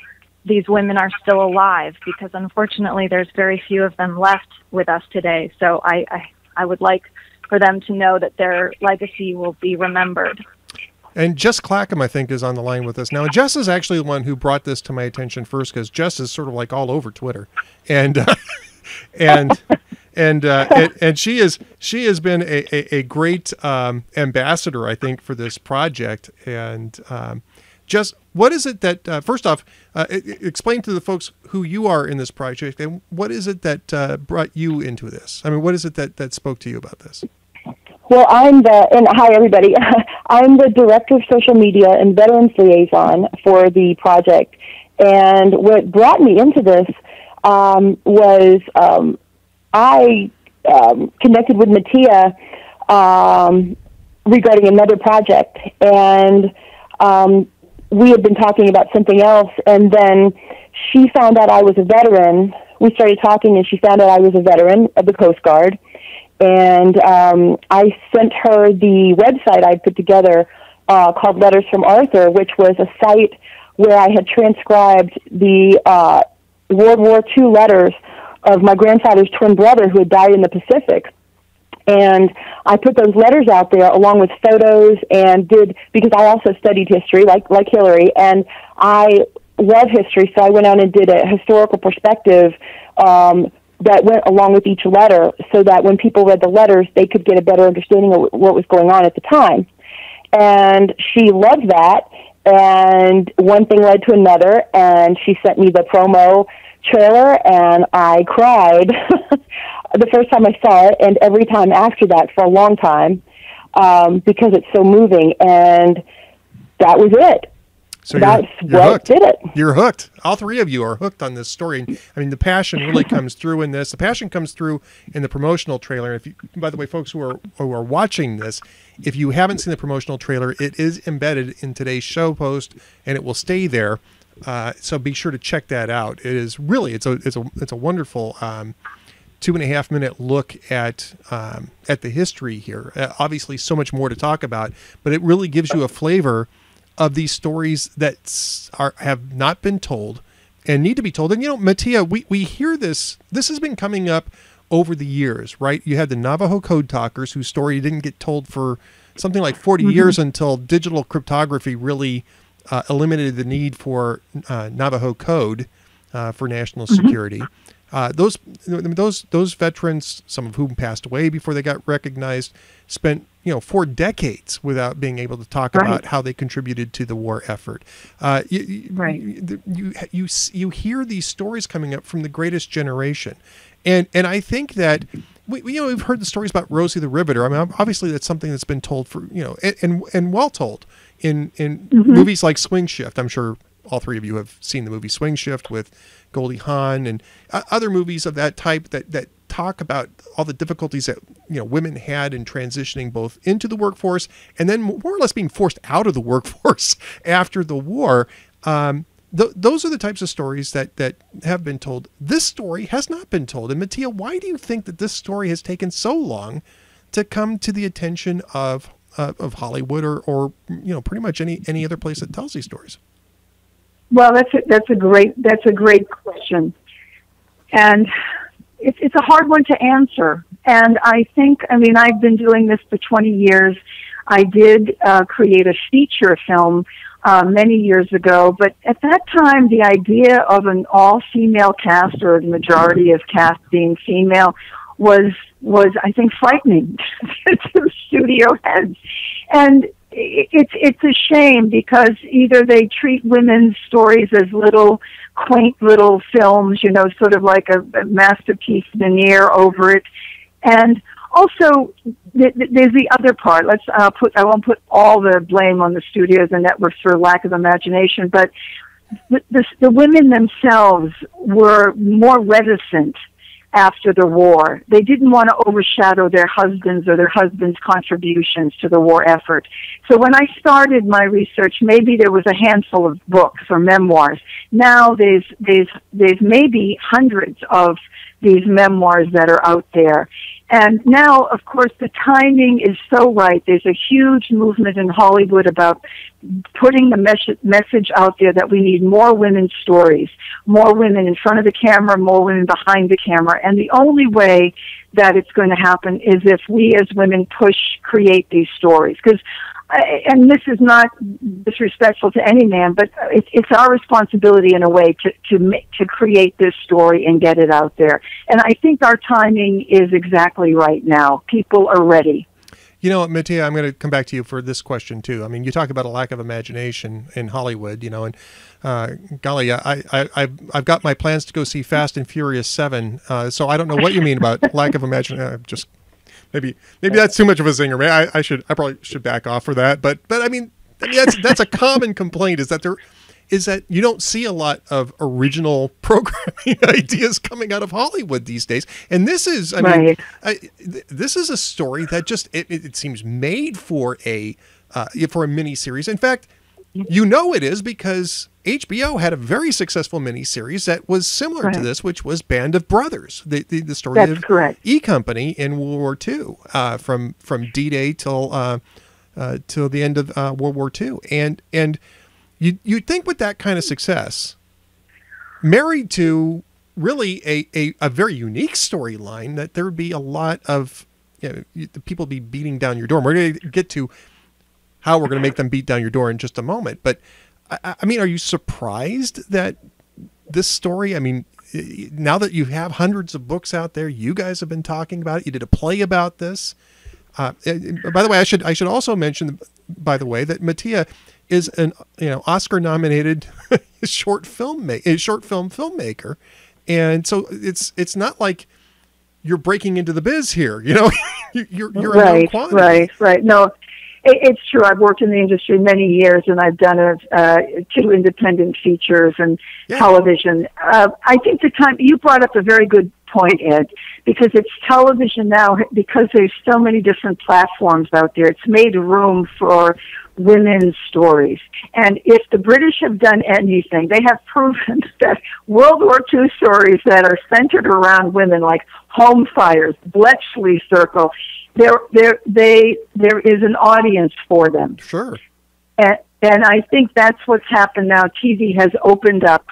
these women are still alive because unfortunately there's very few of them left with us today. So I, I, I would like for them to know that their legacy will be remembered. And Jess Clackham, I think, is on the line with us now. Jess is actually the one who brought this to my attention first because Jess is sort of like all over Twitter, and uh, [laughs] and and, uh, [laughs] and, and she is she has been a a, a great um, ambassador, I think, for this project. And um, just what is it that uh, first off uh, explain to the folks who you are in this project and what is it that uh, brought you into this? I mean what is it that, that spoke to you about this? Well i'm the and hi everybody. [laughs] I'm the director of social media and veterans liaison for the project. And what brought me into this um, was um, i um, connected with Mattia um, regarding another project, and um, we had been talking about something else, and then she found out I was a veteran. We started talking, and she found out I was a veteran of the Coast Guard, and um, I sent her the website I'd put together uh, called Letters from Arthur, which was a site where I had transcribed the uh, World War II letters of my grandfather's twin brother who had died in the Pacific. And I put those letters out there along with photos and did because I also studied history like like Hillary and I love history. So I went out and did a historical perspective um, that went along with each letter so that when people read the letters they could get a better understanding of what was going on at the time. And she loved that. And one thing led to another and she sent me the promo trailer and I cried [laughs] the first time I saw it and every time after that for a long time um, because it's so moving and that was it. So That's you're, you're what hooked. did it. You're hooked. All three of you are hooked on this story. I mean, the passion really [laughs] comes through in this. The passion comes through in the promotional trailer. If you, by the way, folks who are who are watching this, if you haven't seen the promotional trailer, it is embedded in today's show post, and it will stay there. Uh, so be sure to check that out. It is really it's a it's a it's a wonderful um, two and a half minute look at um, at the history here. Uh, obviously, so much more to talk about, but it really gives you a flavor of these stories that are have not been told and need to be told. And you know, Mattia, we we hear this. This has been coming up over the years, right? You had the Navajo code talkers whose story didn't get told for something like 40 years until digital cryptography really uh, eliminated the need for uh, Navajo code uh, for national security. Uh, those those those veterans, some of whom passed away before they got recognized, spent you know four decades without being able to talk Right. about how they contributed to the war effort. Uh, you, you- Right. You, you you you hear these stories coming up from the greatest generation, and and I think that. We, you know, we've heard the stories about Rosie the Riveter. I mean, obviously, that's something that's been told for you know, and and, and well told in in movies like Swing Shift. I'm sure all three of you have seen the movie Swing Shift with Goldie Hawn and other movies of that type that that talk about all the difficulties that you know women had in transitioning both into the workforce and then more or less being forced out of the workforce [laughs] after the war. Um, th- those are the types of stories that that have been told. This story has not been told. And Mattia, why do you think that this story has taken so long to come to the attention of uh, of Hollywood or or you know pretty much any any other place that tells these stories? Well, that's a, that's a great that's a great question, and it's it's a hard one to answer. And I think I mean I've been doing this for 20 years. I did uh, create a feature film uh, many years ago, but at that time the idea of an all female cast or the majority of cast being female was was I think frightening [laughs] to studio heads, and it's it's a shame because either they treat women's stories as little quaint little films, you know, sort of like a, a masterpiece veneer over it, and also th- th- there's the other part. Let's uh, put I won't put all the blame on the studios and networks for lack of imagination, but the, the, the women themselves were more reticent after the war. They didn't want to overshadow their husbands or their husbands' contributions to the war effort. So when I started my research, maybe there was a handful of books or memoirs. Now there's there's there's maybe hundreds of these memoirs that are out there. And now, of course, the timing is so right. There's a huge movement in Hollywood about putting the mes- message out there that we need more women's stories, more women in front of the camera, more women behind the camera. And the only way that it's going to happen is if we as women push, create these stories. Because and this is not disrespectful to any man, but it's, it's our responsibility in a way to to make, to create this story and get it out there. And I think our timing is exactly right now. People are ready. You know, Mattia, I'm going to come back to you for this question too. I mean, you talk about a lack of imagination in Hollywood, you know, and uh, golly, I, I, I've, I've got my plans to go see Fast and Furious Seven, uh, so I don't know what you mean about [laughs] lack of imagination. I'm just maybe maybe that's too much of a zinger. Maybe I, I should I probably should back off for that. But but I mean, I mean that's that's a common complaint is that there is that you don't see a lot of original [laughs] programming [laughs] ideas coming out of Hollywood these days. And this is, I mean, I, th- this is a story that just it, it, it seems made for a uh, for a mini series. In fact, you know it is because HBO had a very successful mini series that was similar to this, which was Band of Brothers, the the, the story That's of correct. E Company in World War II, uh, from from D Day till uh, uh, till the end of uh, World War II, and and you you'd think with that kind of success, married to really a, a, a very unique storyline, that there would be a lot of you know, the people be beating down your door. We're going to get to how we're going to make them beat down your door in just a moment. But I- I, mean, are you surprised that this story? I mean, now that you have hundreds of books out there, you guys have been talking about it. You did a play about this. Uh, by the way, I should I should also mention, by the way, that Mattia is an you know Oscar nominated [laughs] short film ma- a short film filmmaker, and so it's it's not like you're breaking into the biz here. You know, [laughs] you're you're, right, right, right. No, it's true. I've worked in the industry many years, and I've done a, uh, two independent features and Yeah. television. Uh, I think the time you brought up a very good point, Ed, because it's television now. Because there's so many different platforms out there, it's made room for women's stories. And if the British have done anything, they have proven [laughs] that World War II stories that are centered around women, like home fires, Bletchley Circle, there, there, they, there is an audience for them. Sure. And, and I think that's what's happened now. TV has opened up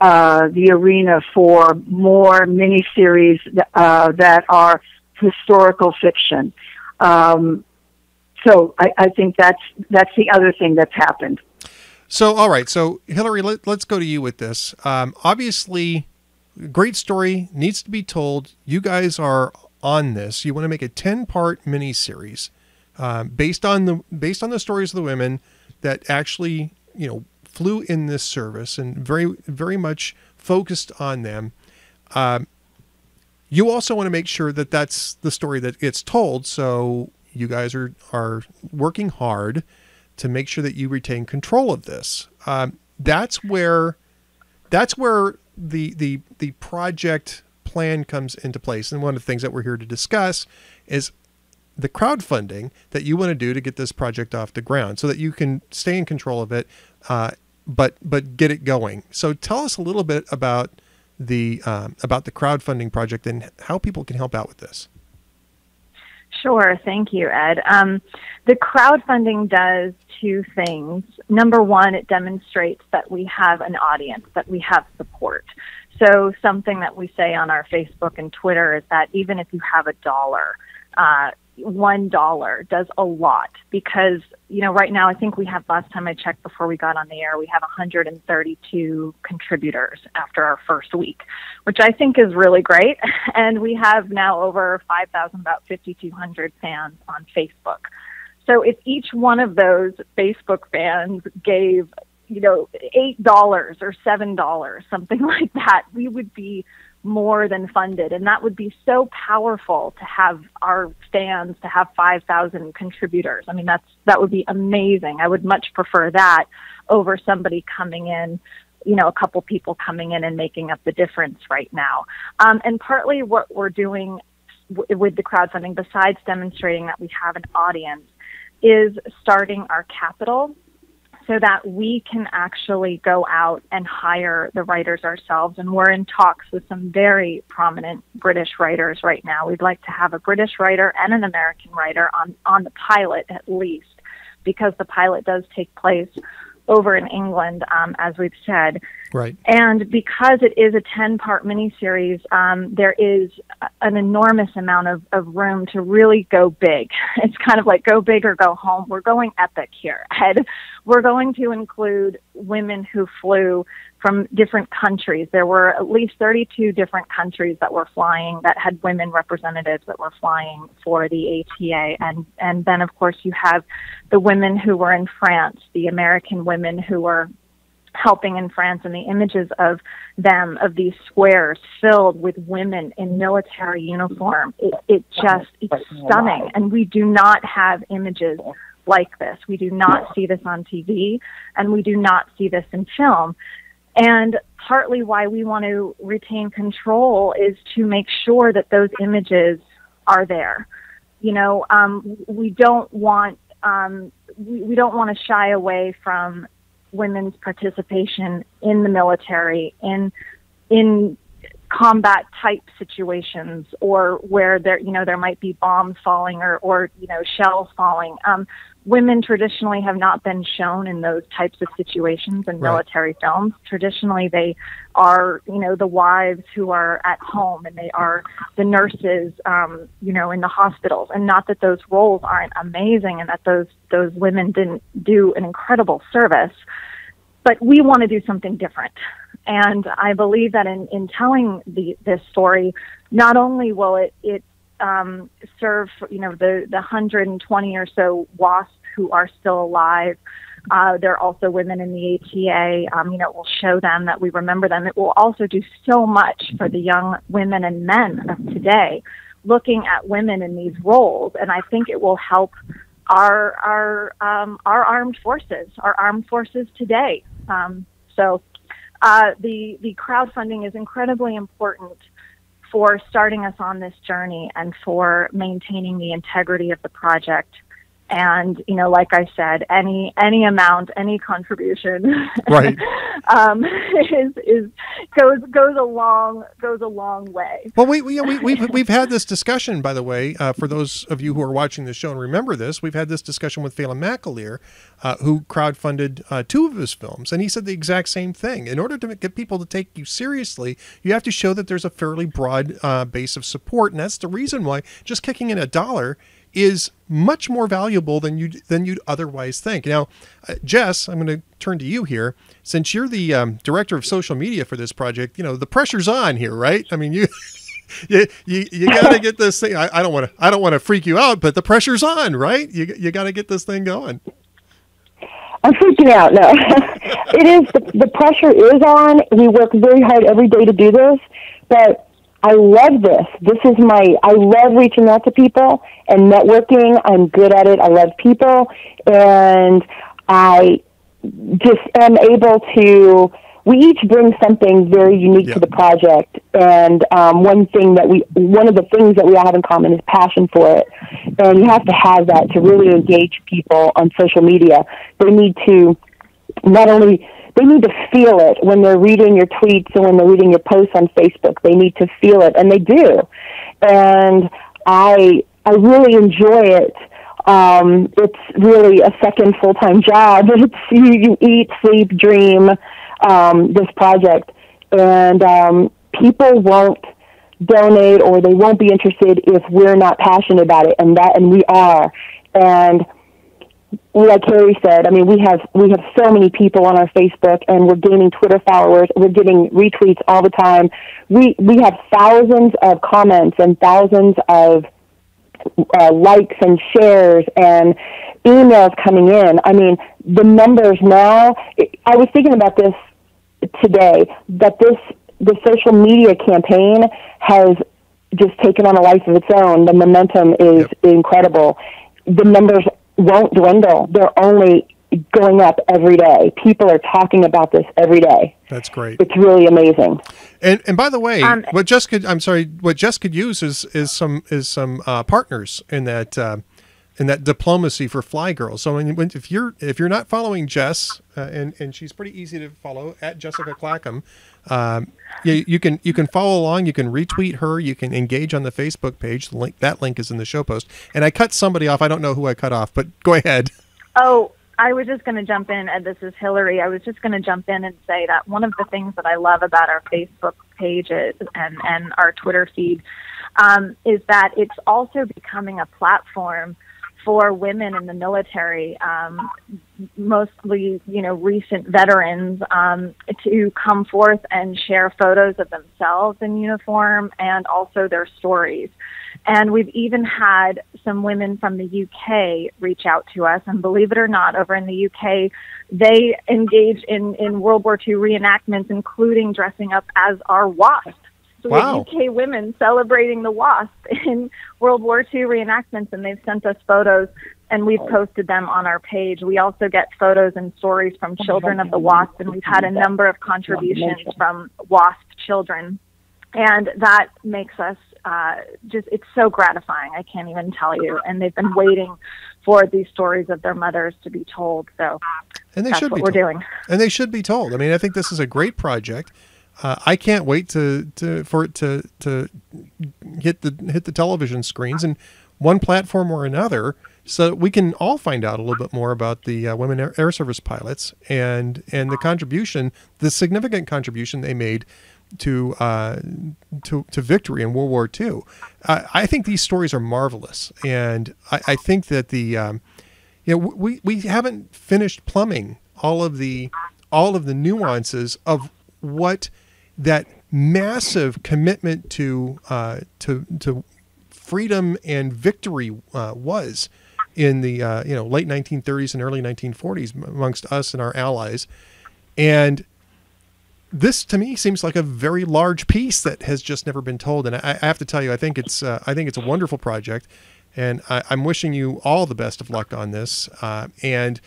uh, the arena for more miniseries uh, that are historical fiction. Um, so I, I think that's that's the other thing that's happened. So, all right. So, Hillary, let, let's go to you with this. Um, obviously, great story needs to be told. You guys are on this. You want to make a ten-part miniseries um, based on the based on the stories of the women that actually, you know, flew in this service and very very much focused on them. Um, you also want to make sure that that's the story that gets told. So you guys are are working hard to make sure that you retain control of this. Um, that's where that's where the the the project plan comes into place. And one of the things that we're here to discuss is the crowdfunding that you want to do to get this project off the ground, so that you can stay in control of it, uh, but but get it going. So tell us a little bit about the um, about the crowdfunding project and how people can help out with this. Sure. Thank you, Ed. Um, the crowdfunding does two things. Number one, it demonstrates that we have an audience, that we have support. So, something that we say on our Facebook and Twitter is that even if you have a dollar, uh, one dollar does a lot because you know right now I think we have last time I checked before we got on the air we have 132 contributors after our first week, which I think is really great, [laughs] and we have now over 5,000 about 5,200 fans on Facebook. So if each one of those Facebook fans gave you know eight dollars or seven dollars something [laughs] like that we would be more than funded. And that would be so powerful to have our fans to have 5000 contributors. I mean that's that would be amazing. I would much prefer that over somebody coming in you know a couple people coming in and making up the difference right now. Um, and partly what we're doing w- with the crowdfunding besides demonstrating that we have an audience is starting our capital so that we can actually go out and hire the writers ourselves. And we're in talks with some very prominent British writers right now. We'd like to have a British writer and an American writer on, on the pilot at least, because the pilot does take place over in England, um, as we've said. Right. And because it is a 10 part miniseries, um, there is an enormous amount of, of room to really go big. [laughs] It's kind of like go big or go home. We're going epic here. And we're going to include women who flew from different countries. There were at least 32 different countries that were flying that had women representatives that were flying for the ATA. And, and then, of course, you have the women who were in France, the American women who were helping in France and the images of them of these squares filled with women in military uniform it, it just it's stunning and we do not have images like this. We do not see this on TV, and we do not see this in film. And partly why we want to retain control is to make sure that those images are there. You know, um, we don't want um, we, we don't want to shy away from women's participation in the military in in combat type situations or where there you know there might be bombs falling or or you know shells falling um women traditionally have not been shown in those types of situations in Right. military films traditionally they are you know the wives who are at home and they are the nurses um you know in the hospitals and not that those roles aren't amazing and that those those women didn't do an incredible service but we want to do something different. And I believe that in, in telling the, this story, not only will it, it um, serve, you know, the, the 120 or so WASPs who are still alive. Uh, there are also women in the ATA. Um, you know, it will show them that we remember them. It will also do so much for the young women and men of today, looking at women in these roles. And I think it will help our our um, our armed forces, our armed forces today. Um, so uh, the the crowdfunding is incredibly important for starting us on this journey and for maintaining the integrity of the project. And you know, like I said, any any amount, any contribution, [laughs] Right. um, is is goes goes a long goes a long way. Well, we, we, we, we've, we've had this discussion, by the way, uh, for those of you who are watching the show and remember this, we've had this discussion with Phelan McAleer, uh, who crowdfunded uh, two of his films, and he said the exact same thing. In order to get people to take you seriously, you have to show that there's a fairly broad uh, base of support, and that's the reason why just kicking in a dollar is much more valuable than you than you'd otherwise think. Now, uh, Jess, I'm going to turn to you here. Since you're the um, director of social media for this project, you know the pressure's on here, right? I mean, you [laughs] you you, you got to get this thing. I, don't want to I don't want to freak you out, but the pressure's on, right? You you got to get this thing going. I'm freaking out. No, [laughs] it is the, the pressure is on. We work very hard every day to do this, but I love this. This is my. I love reaching out to people and networking. I'm good at it. I love people, and I just am able to. We each bring something very unique Yeah. to the project, and um, one thing that we, one of the things that we all have in common is passion for it, and you have to have that to really engage people on social media. They need to not only they need to feel it when they're reading your tweets and when they're reading your posts on Facebook. They need to feel it, and they do. And I I really enjoy it. Um, it's really a second full time job. [laughs] It's you, you eat, sleep, dream um, this project, and um, people won't donate or they won't be interested if we're not passionate about it, and that and we are. And like Harry said, I mean, we have we have so many people on our Facebook, and we're gaining Twitter followers. We're getting retweets all the time. We we have thousands of comments and thousands of uh, likes and shares and emails coming in. I mean, the numbers now. I was thinking about this today that this the social media campaign has just taken on a life of its own. The momentum is incredible. The numbers won't dwindle. They're only going up every day. People are talking about this every day. That's great. It's really amazing. And and by the way, Um, what Jess could I'm sorry, what Jess could use is is some is some uh, partners in that uh, in that diplomacy for Fly Girls. So when, when if you're if you're not following Jess, uh, and and she's pretty easy to follow at Jessica Clackham, um, you, you can you can follow along. You can retweet her. You can engage on the Facebook page. The link that link is in the show post. And I cut somebody off. I don't know who I cut off, but go ahead. Oh, I was just going to jump in, and this is Hillary. I was just going to jump in and say that one of the things that I love about our Facebook pages and, and our Twitter feed um, is that it's also becoming a platform for women in the military, um, mostly you know recent veterans, um, to come forth and share photos of themselves in uniform and also their stories. And we've even had some women from the UK reach out to us. And believe it or not, over in the UK, they engage in, in World War II reenactments, including dressing up as our WASP. So Wow. we have UK women celebrating the WASP [laughs] in World War II reenactments, and they've sent us photos and we've posted them on our page. We also get photos and stories from children of the WASP, and we've had a number of contributions from WASP children, and that makes us uh, just it's so gratifying. I can't even tell you. And they've been waiting for these stories of their mothers to be told. So And they that's should what be we're told. doing. and they should be told. I mean, I think this is a great project. Uh, I can't wait to, to for it to to hit the hit the television screens and one platform or another, so we can all find out a little bit more about the uh, women air, service pilots and and the contribution, the significant contribution they made to uh, to to victory in World War II. I I think these stories are marvelous, and I, I think that the um, you know we we haven't finished plumbing all of the all of the nuances of what that massive commitment to uh, to to freedom and victory uh, was in the uh, you know late 1930s and early 1940s amongst us and our allies, and this to me seems like a very large piece that has just never been told. And I, I have to tell you, I think it's uh, I think it's a wonderful project, and I, I'm wishing you all the best of luck on this. Uh, and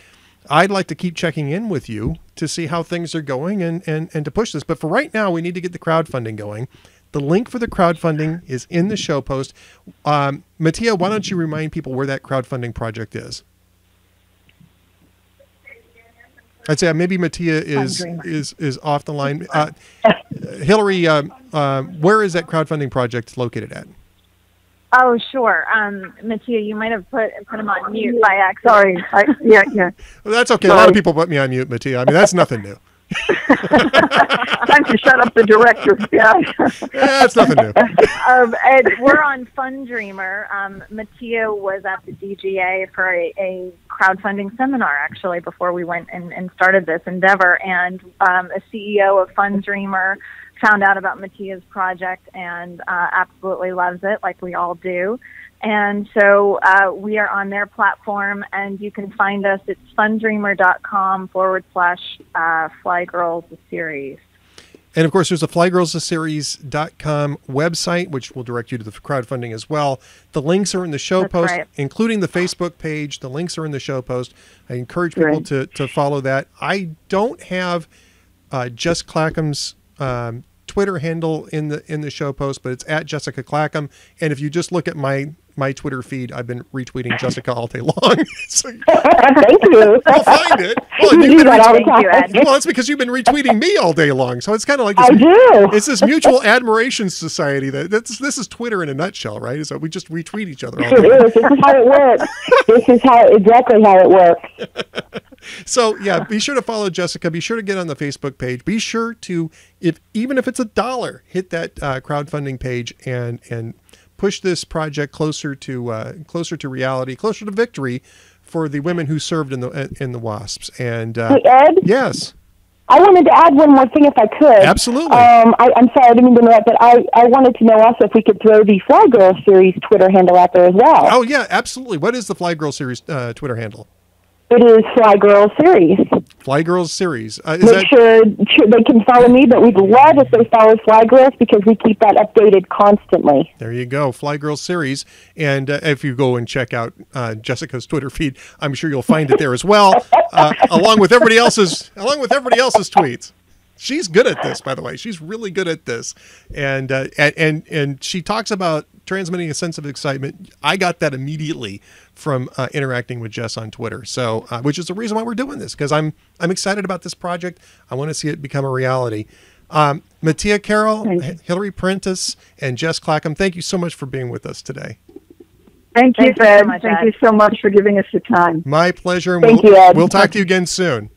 I'd like to keep checking in with you to see how things are going and, and, and to push this. But for right now, we need to get the crowdfunding going. The link for the crowdfunding is in the show post. Um, Mattia, why don't you remind people where that crowdfunding project is? I'd say maybe Mattia is is is off the line. Uh, Hillary, um, uh, where is that crowdfunding project located at? Oh, sure. Um, Mattia, you might have put put him on mute by accident. Sorry. I, yeah, yeah. [laughs] Well, that's okay. A lot of people put me on mute, Mattia. I mean, that's nothing new. [laughs] Time to shut up the director. Yeah. [laughs] Yeah, that's nothing new. um, and we're on Fundreamer. Um, Mattia was at the DGA for a, a crowdfunding seminar actually before we went and, and started this endeavor. And um, a CEO of Fundreamer found out about Mattia's project and uh, absolutely loves it, like we all do. And so uh, we are on their platform, and you can find us. It's fundreamer.com forward slash uh, Fly Girls series. And of course, there's a flygirlsseries.com website, which will direct you to the crowdfunding as well. The links are in the show That's post, right. including the Facebook page. The links are in the show post. I encourage people to, to follow that. I don't have uh, Jess Clackham's um, Twitter handle in the in the show post, but it's at Jessica Clackham. And if you just look at my my Twitter feed, I've been retweeting Jessica all day long. [laughs] so [laughs] Thank you. [laughs] you'll find it. Well, You do that all the time. Well, it's because you've been retweeting me all day long. So it's kind of like I do. it's this mutual admiration society that that's, this is Twitter in a nutshell, right? So we just retweet each other all It day. This is how it works. this is how exactly how it works. So yeah, be sure to follow Jessica. Be sure to get on the Facebook page. Be sure to, if even if it's a dollar, hit that uh, crowdfunding page and and push this project closer to uh, closer to reality, closer to victory for the women who served in the in the wasps. And uh, Hey, Ed, yes, I wanted to add one more thing if I could. Absolutely. Um, I, I'm sorry, I didn't mean to interrupt, but I, I wanted to know also if we could throw the Fly Girl series Twitter handle out there as well. oh yeah, absolutely. What is the Fly Girl series uh, Twitter handle? It is Fly Girl series. Fly Girls series. Uh, is Make that sure, sure they can follow me, but we'd love if they follow Fly Girls because we keep that updated constantly. There you go, Fly Girl series. And uh, if you go and check out uh, Jessica's Twitter feed, I'm sure you'll find it there as well, uh, [laughs] along with everybody else's, along with everybody else's tweets. She's good at this, by the way. She's really good at this, and uh, and and and she talks about transmitting a sense of excitement. I got that immediately from uh, interacting with Jess on Twitter. So, uh, which is the reason why we're doing this because I'm I'm excited about this project. I want to see it become a reality. Um, Mattia Carroll, H- Hillary Prentice, and Jess Clackham, thank you so much for being with us today. Thank you, Thank you so Ed. much, Thank Ed. you so much for giving us the time. My pleasure. Thank we'll, you, Ed. We'll talk to you again soon.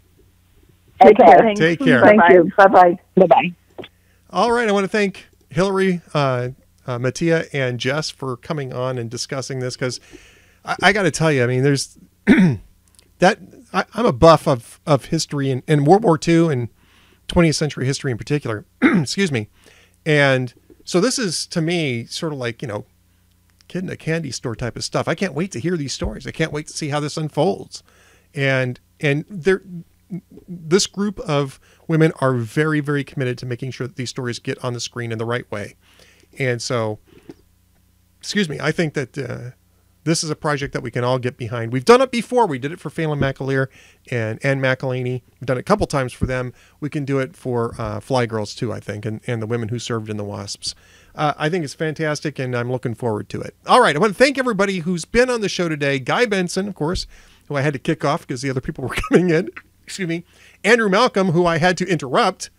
Take Okay. care. Thanks. Take care. Thank Bye-bye. you. Bye bye. Bye bye. All right. I want to thank Hillary, uh, uh, Mattia, and Jess for coming on and discussing this because I, I got to tell you, I mean, there's [clears throat] that I, I'm a buff of, of history and, and World War II and 20th century history in particular. [clears throat] Excuse me. And so this is to me sort of like, you know, kid in a candy store type of stuff. I can't wait to hear these stories. I can't wait to see how this unfolds. And and there this group of women are very very committed to making sure that these stories get on the screen in the right way. And so excuse me, I think that uh, this is a project that we can all get behind. We've done it before. We did it for Phelan McAleer and Ann McElhinney. We've done it a couple times for them. We can do it for uh, Fly Girls too, I think, and, and the women who served in the WASPs. Uh, I think it's fantastic, and I'm looking forward to it. All right, I want to thank everybody who's been on the show today. Guy Benson, of course, who I had to kick off because the other people [laughs] were coming in. Excuse me. Andrew Malcolm, who I had to interrupt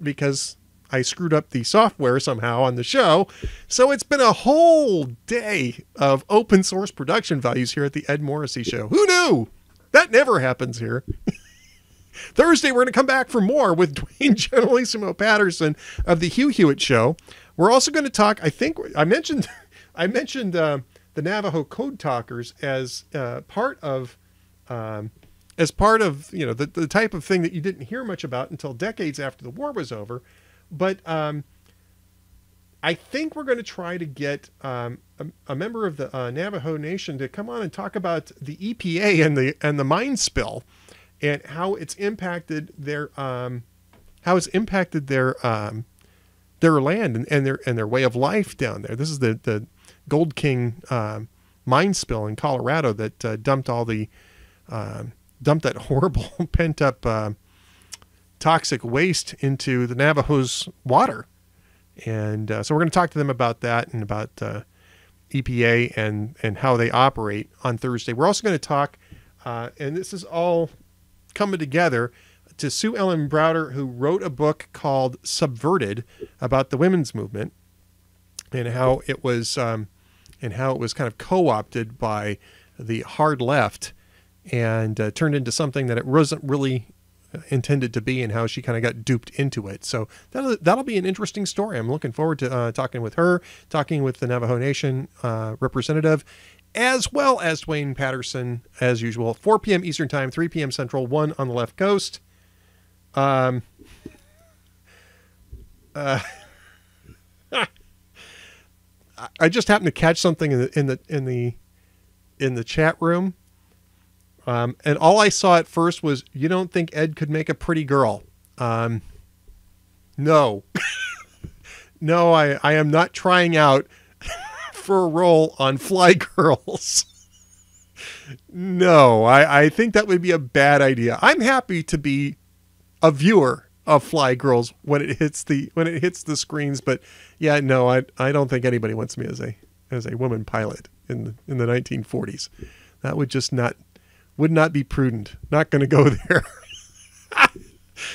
because I screwed up the software somehow on the show. So it's been a whole day of open source production values here at the Ed Morrissey Show. Who knew? That never happens here. [laughs] Thursday, we're going to come back for more with [laughs] Duane Generalissimo Patterson of the Hugh Hewitt Show. We're also going to talk. I think I mentioned, [laughs] I mentioned uh, the Navajo Code Talkers as uh, part of, um, as part of you know the, the type of thing that you didn't hear much about until decades after the war was over. But um, I think we're going to try to get um, a, a, member of the uh, Navajo Nation to come on and talk about the EPA and the and the mine spill and how it's impacted their um, how it's impacted their um, their land and, and, their and their way of life down there. This is the the Gold King uh, mine spill in Colorado that uh, dumped all the uh, dumped that [laughs] horrible pent up uh, toxic waste into the Navajos' water. And uh, so we're going to talk to them about that and about uh, EPA and, and how they operate on Thursday. We're also going to talk, uh, and this is all coming together, to Sue Ellen Browder, who wrote a book called Subverted about the women's movement and how it was um, and how it was kind of co-opted by the hard left and uh, turned into something that it wasn't really intended to be and how she kind of got duped into it. So that'll, that'll be an interesting story. I'm looking forward to uh, talking with her, talking with the Navajo Nation uh, representative, as well as Duane Patterson, as usual. 4 p.m. Eastern Time, 3 p.m. Central, 1 on the left coast. Um, [laughs] uh, [laughs] I just happened to catch something in the in the in the in the chat room um, and all I saw at first was, you don't think Ed could make a pretty girl? Um, no. [laughs] no, I, I am not trying out [laughs] for a role on Fly Girls. [laughs] no, I, I think that would be a bad idea. I'm happy to be a viewer of Fly Girls when it hits the when it hits the screens, but yeah, no, I I don't think anybody wants me as a as a woman pilot in the, in the 1940s. That would just not would not be prudent. Not going to go [laughs] there.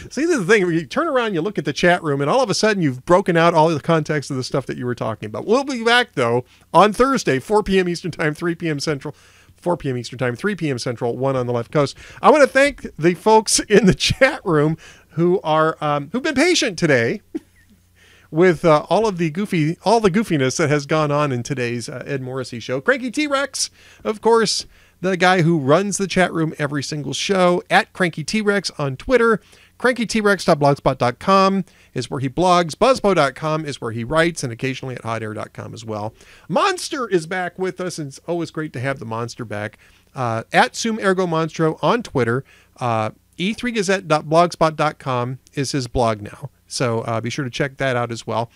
See, this is the thing. You turn around, you look at the chat room, and all of a sudden you've broken out all the context of the stuff that you were talking about. We'll be back, though, on Thursday, 4 p.m. Eastern Time, 3 p.m. Central. 4 p.m. Eastern Time, 3 p.m. Central, 1 on the left coast. I want to thank the folks [laughs] in the chat room who are um, who've been patient today [laughs] with uh, all of the goofy all the goofiness that has gone on in today's uh, Ed Morrissey show. Cranky T-Rex, of course, the guy who runs the chat room every single show at Cranky T-Rex on Twitter. CrankyTrex.blogspot.com is where he blogs. Buzzpo.com is where he writes, and occasionally at hotair.com as well. Monster is back with us, and it's always great to have the monster back. Uh, at Sum Ergo Monstro on Twitter. Uh, e3gazette.blogspot.com is his blog now. So uh, be sure to check that out as well.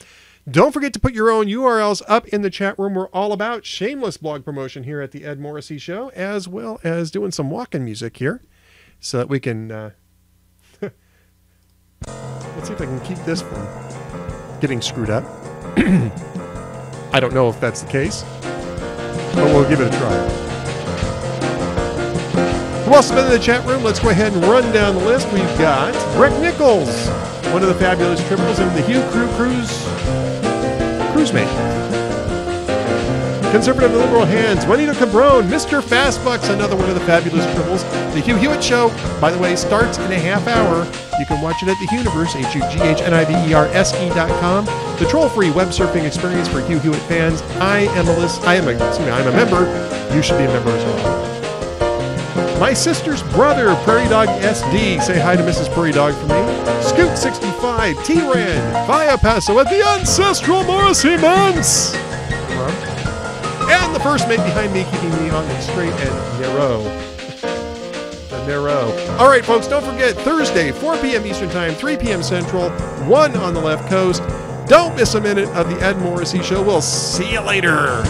Don't forget to put your own URLs up in the chat room. We're all about shameless blog promotion here at the Ed Morrissey Show, as well as doing some walking music here so that we can. Uh, [laughs] let's see if I can keep this from getting screwed up. [clears throat] I don't know if that's the case, but we'll give it a try. Else been in the chat room? Let's go ahead and run down the list. We've got Breck Nichols, one of the fabulous triples, and the Hugh Crew Cruise Conservative and liberal hands, Juanito Cabron, Mr. Fastbucks, another one of the fabulous triples. The Hugh Hewitt Show, by the way, starts in a half hour. You can watch it at the Hugniverse, H-U-G-H-N-I-V-E-R-S-E dot com. The troll-free web surfing experience for Hugh Hewitt fans. I am a list, I am a, excuse me, I'm a member. You should be a member as well. My sister's brother, Prairie Dog SD. Say hi to Mrs. Prairie Dog for me. Scoot65, T-Ran, Via Paso at the Ancestral Morrissey Months. And the first mate behind me, keeping me on the straight and narrow. The narrow. All right, folks, don't forget Thursday, 4 p.m. Eastern Time, 3 p.m. Central, 1 on the left coast. Don't miss a minute of the Ed Morrissey Show. We'll see you later.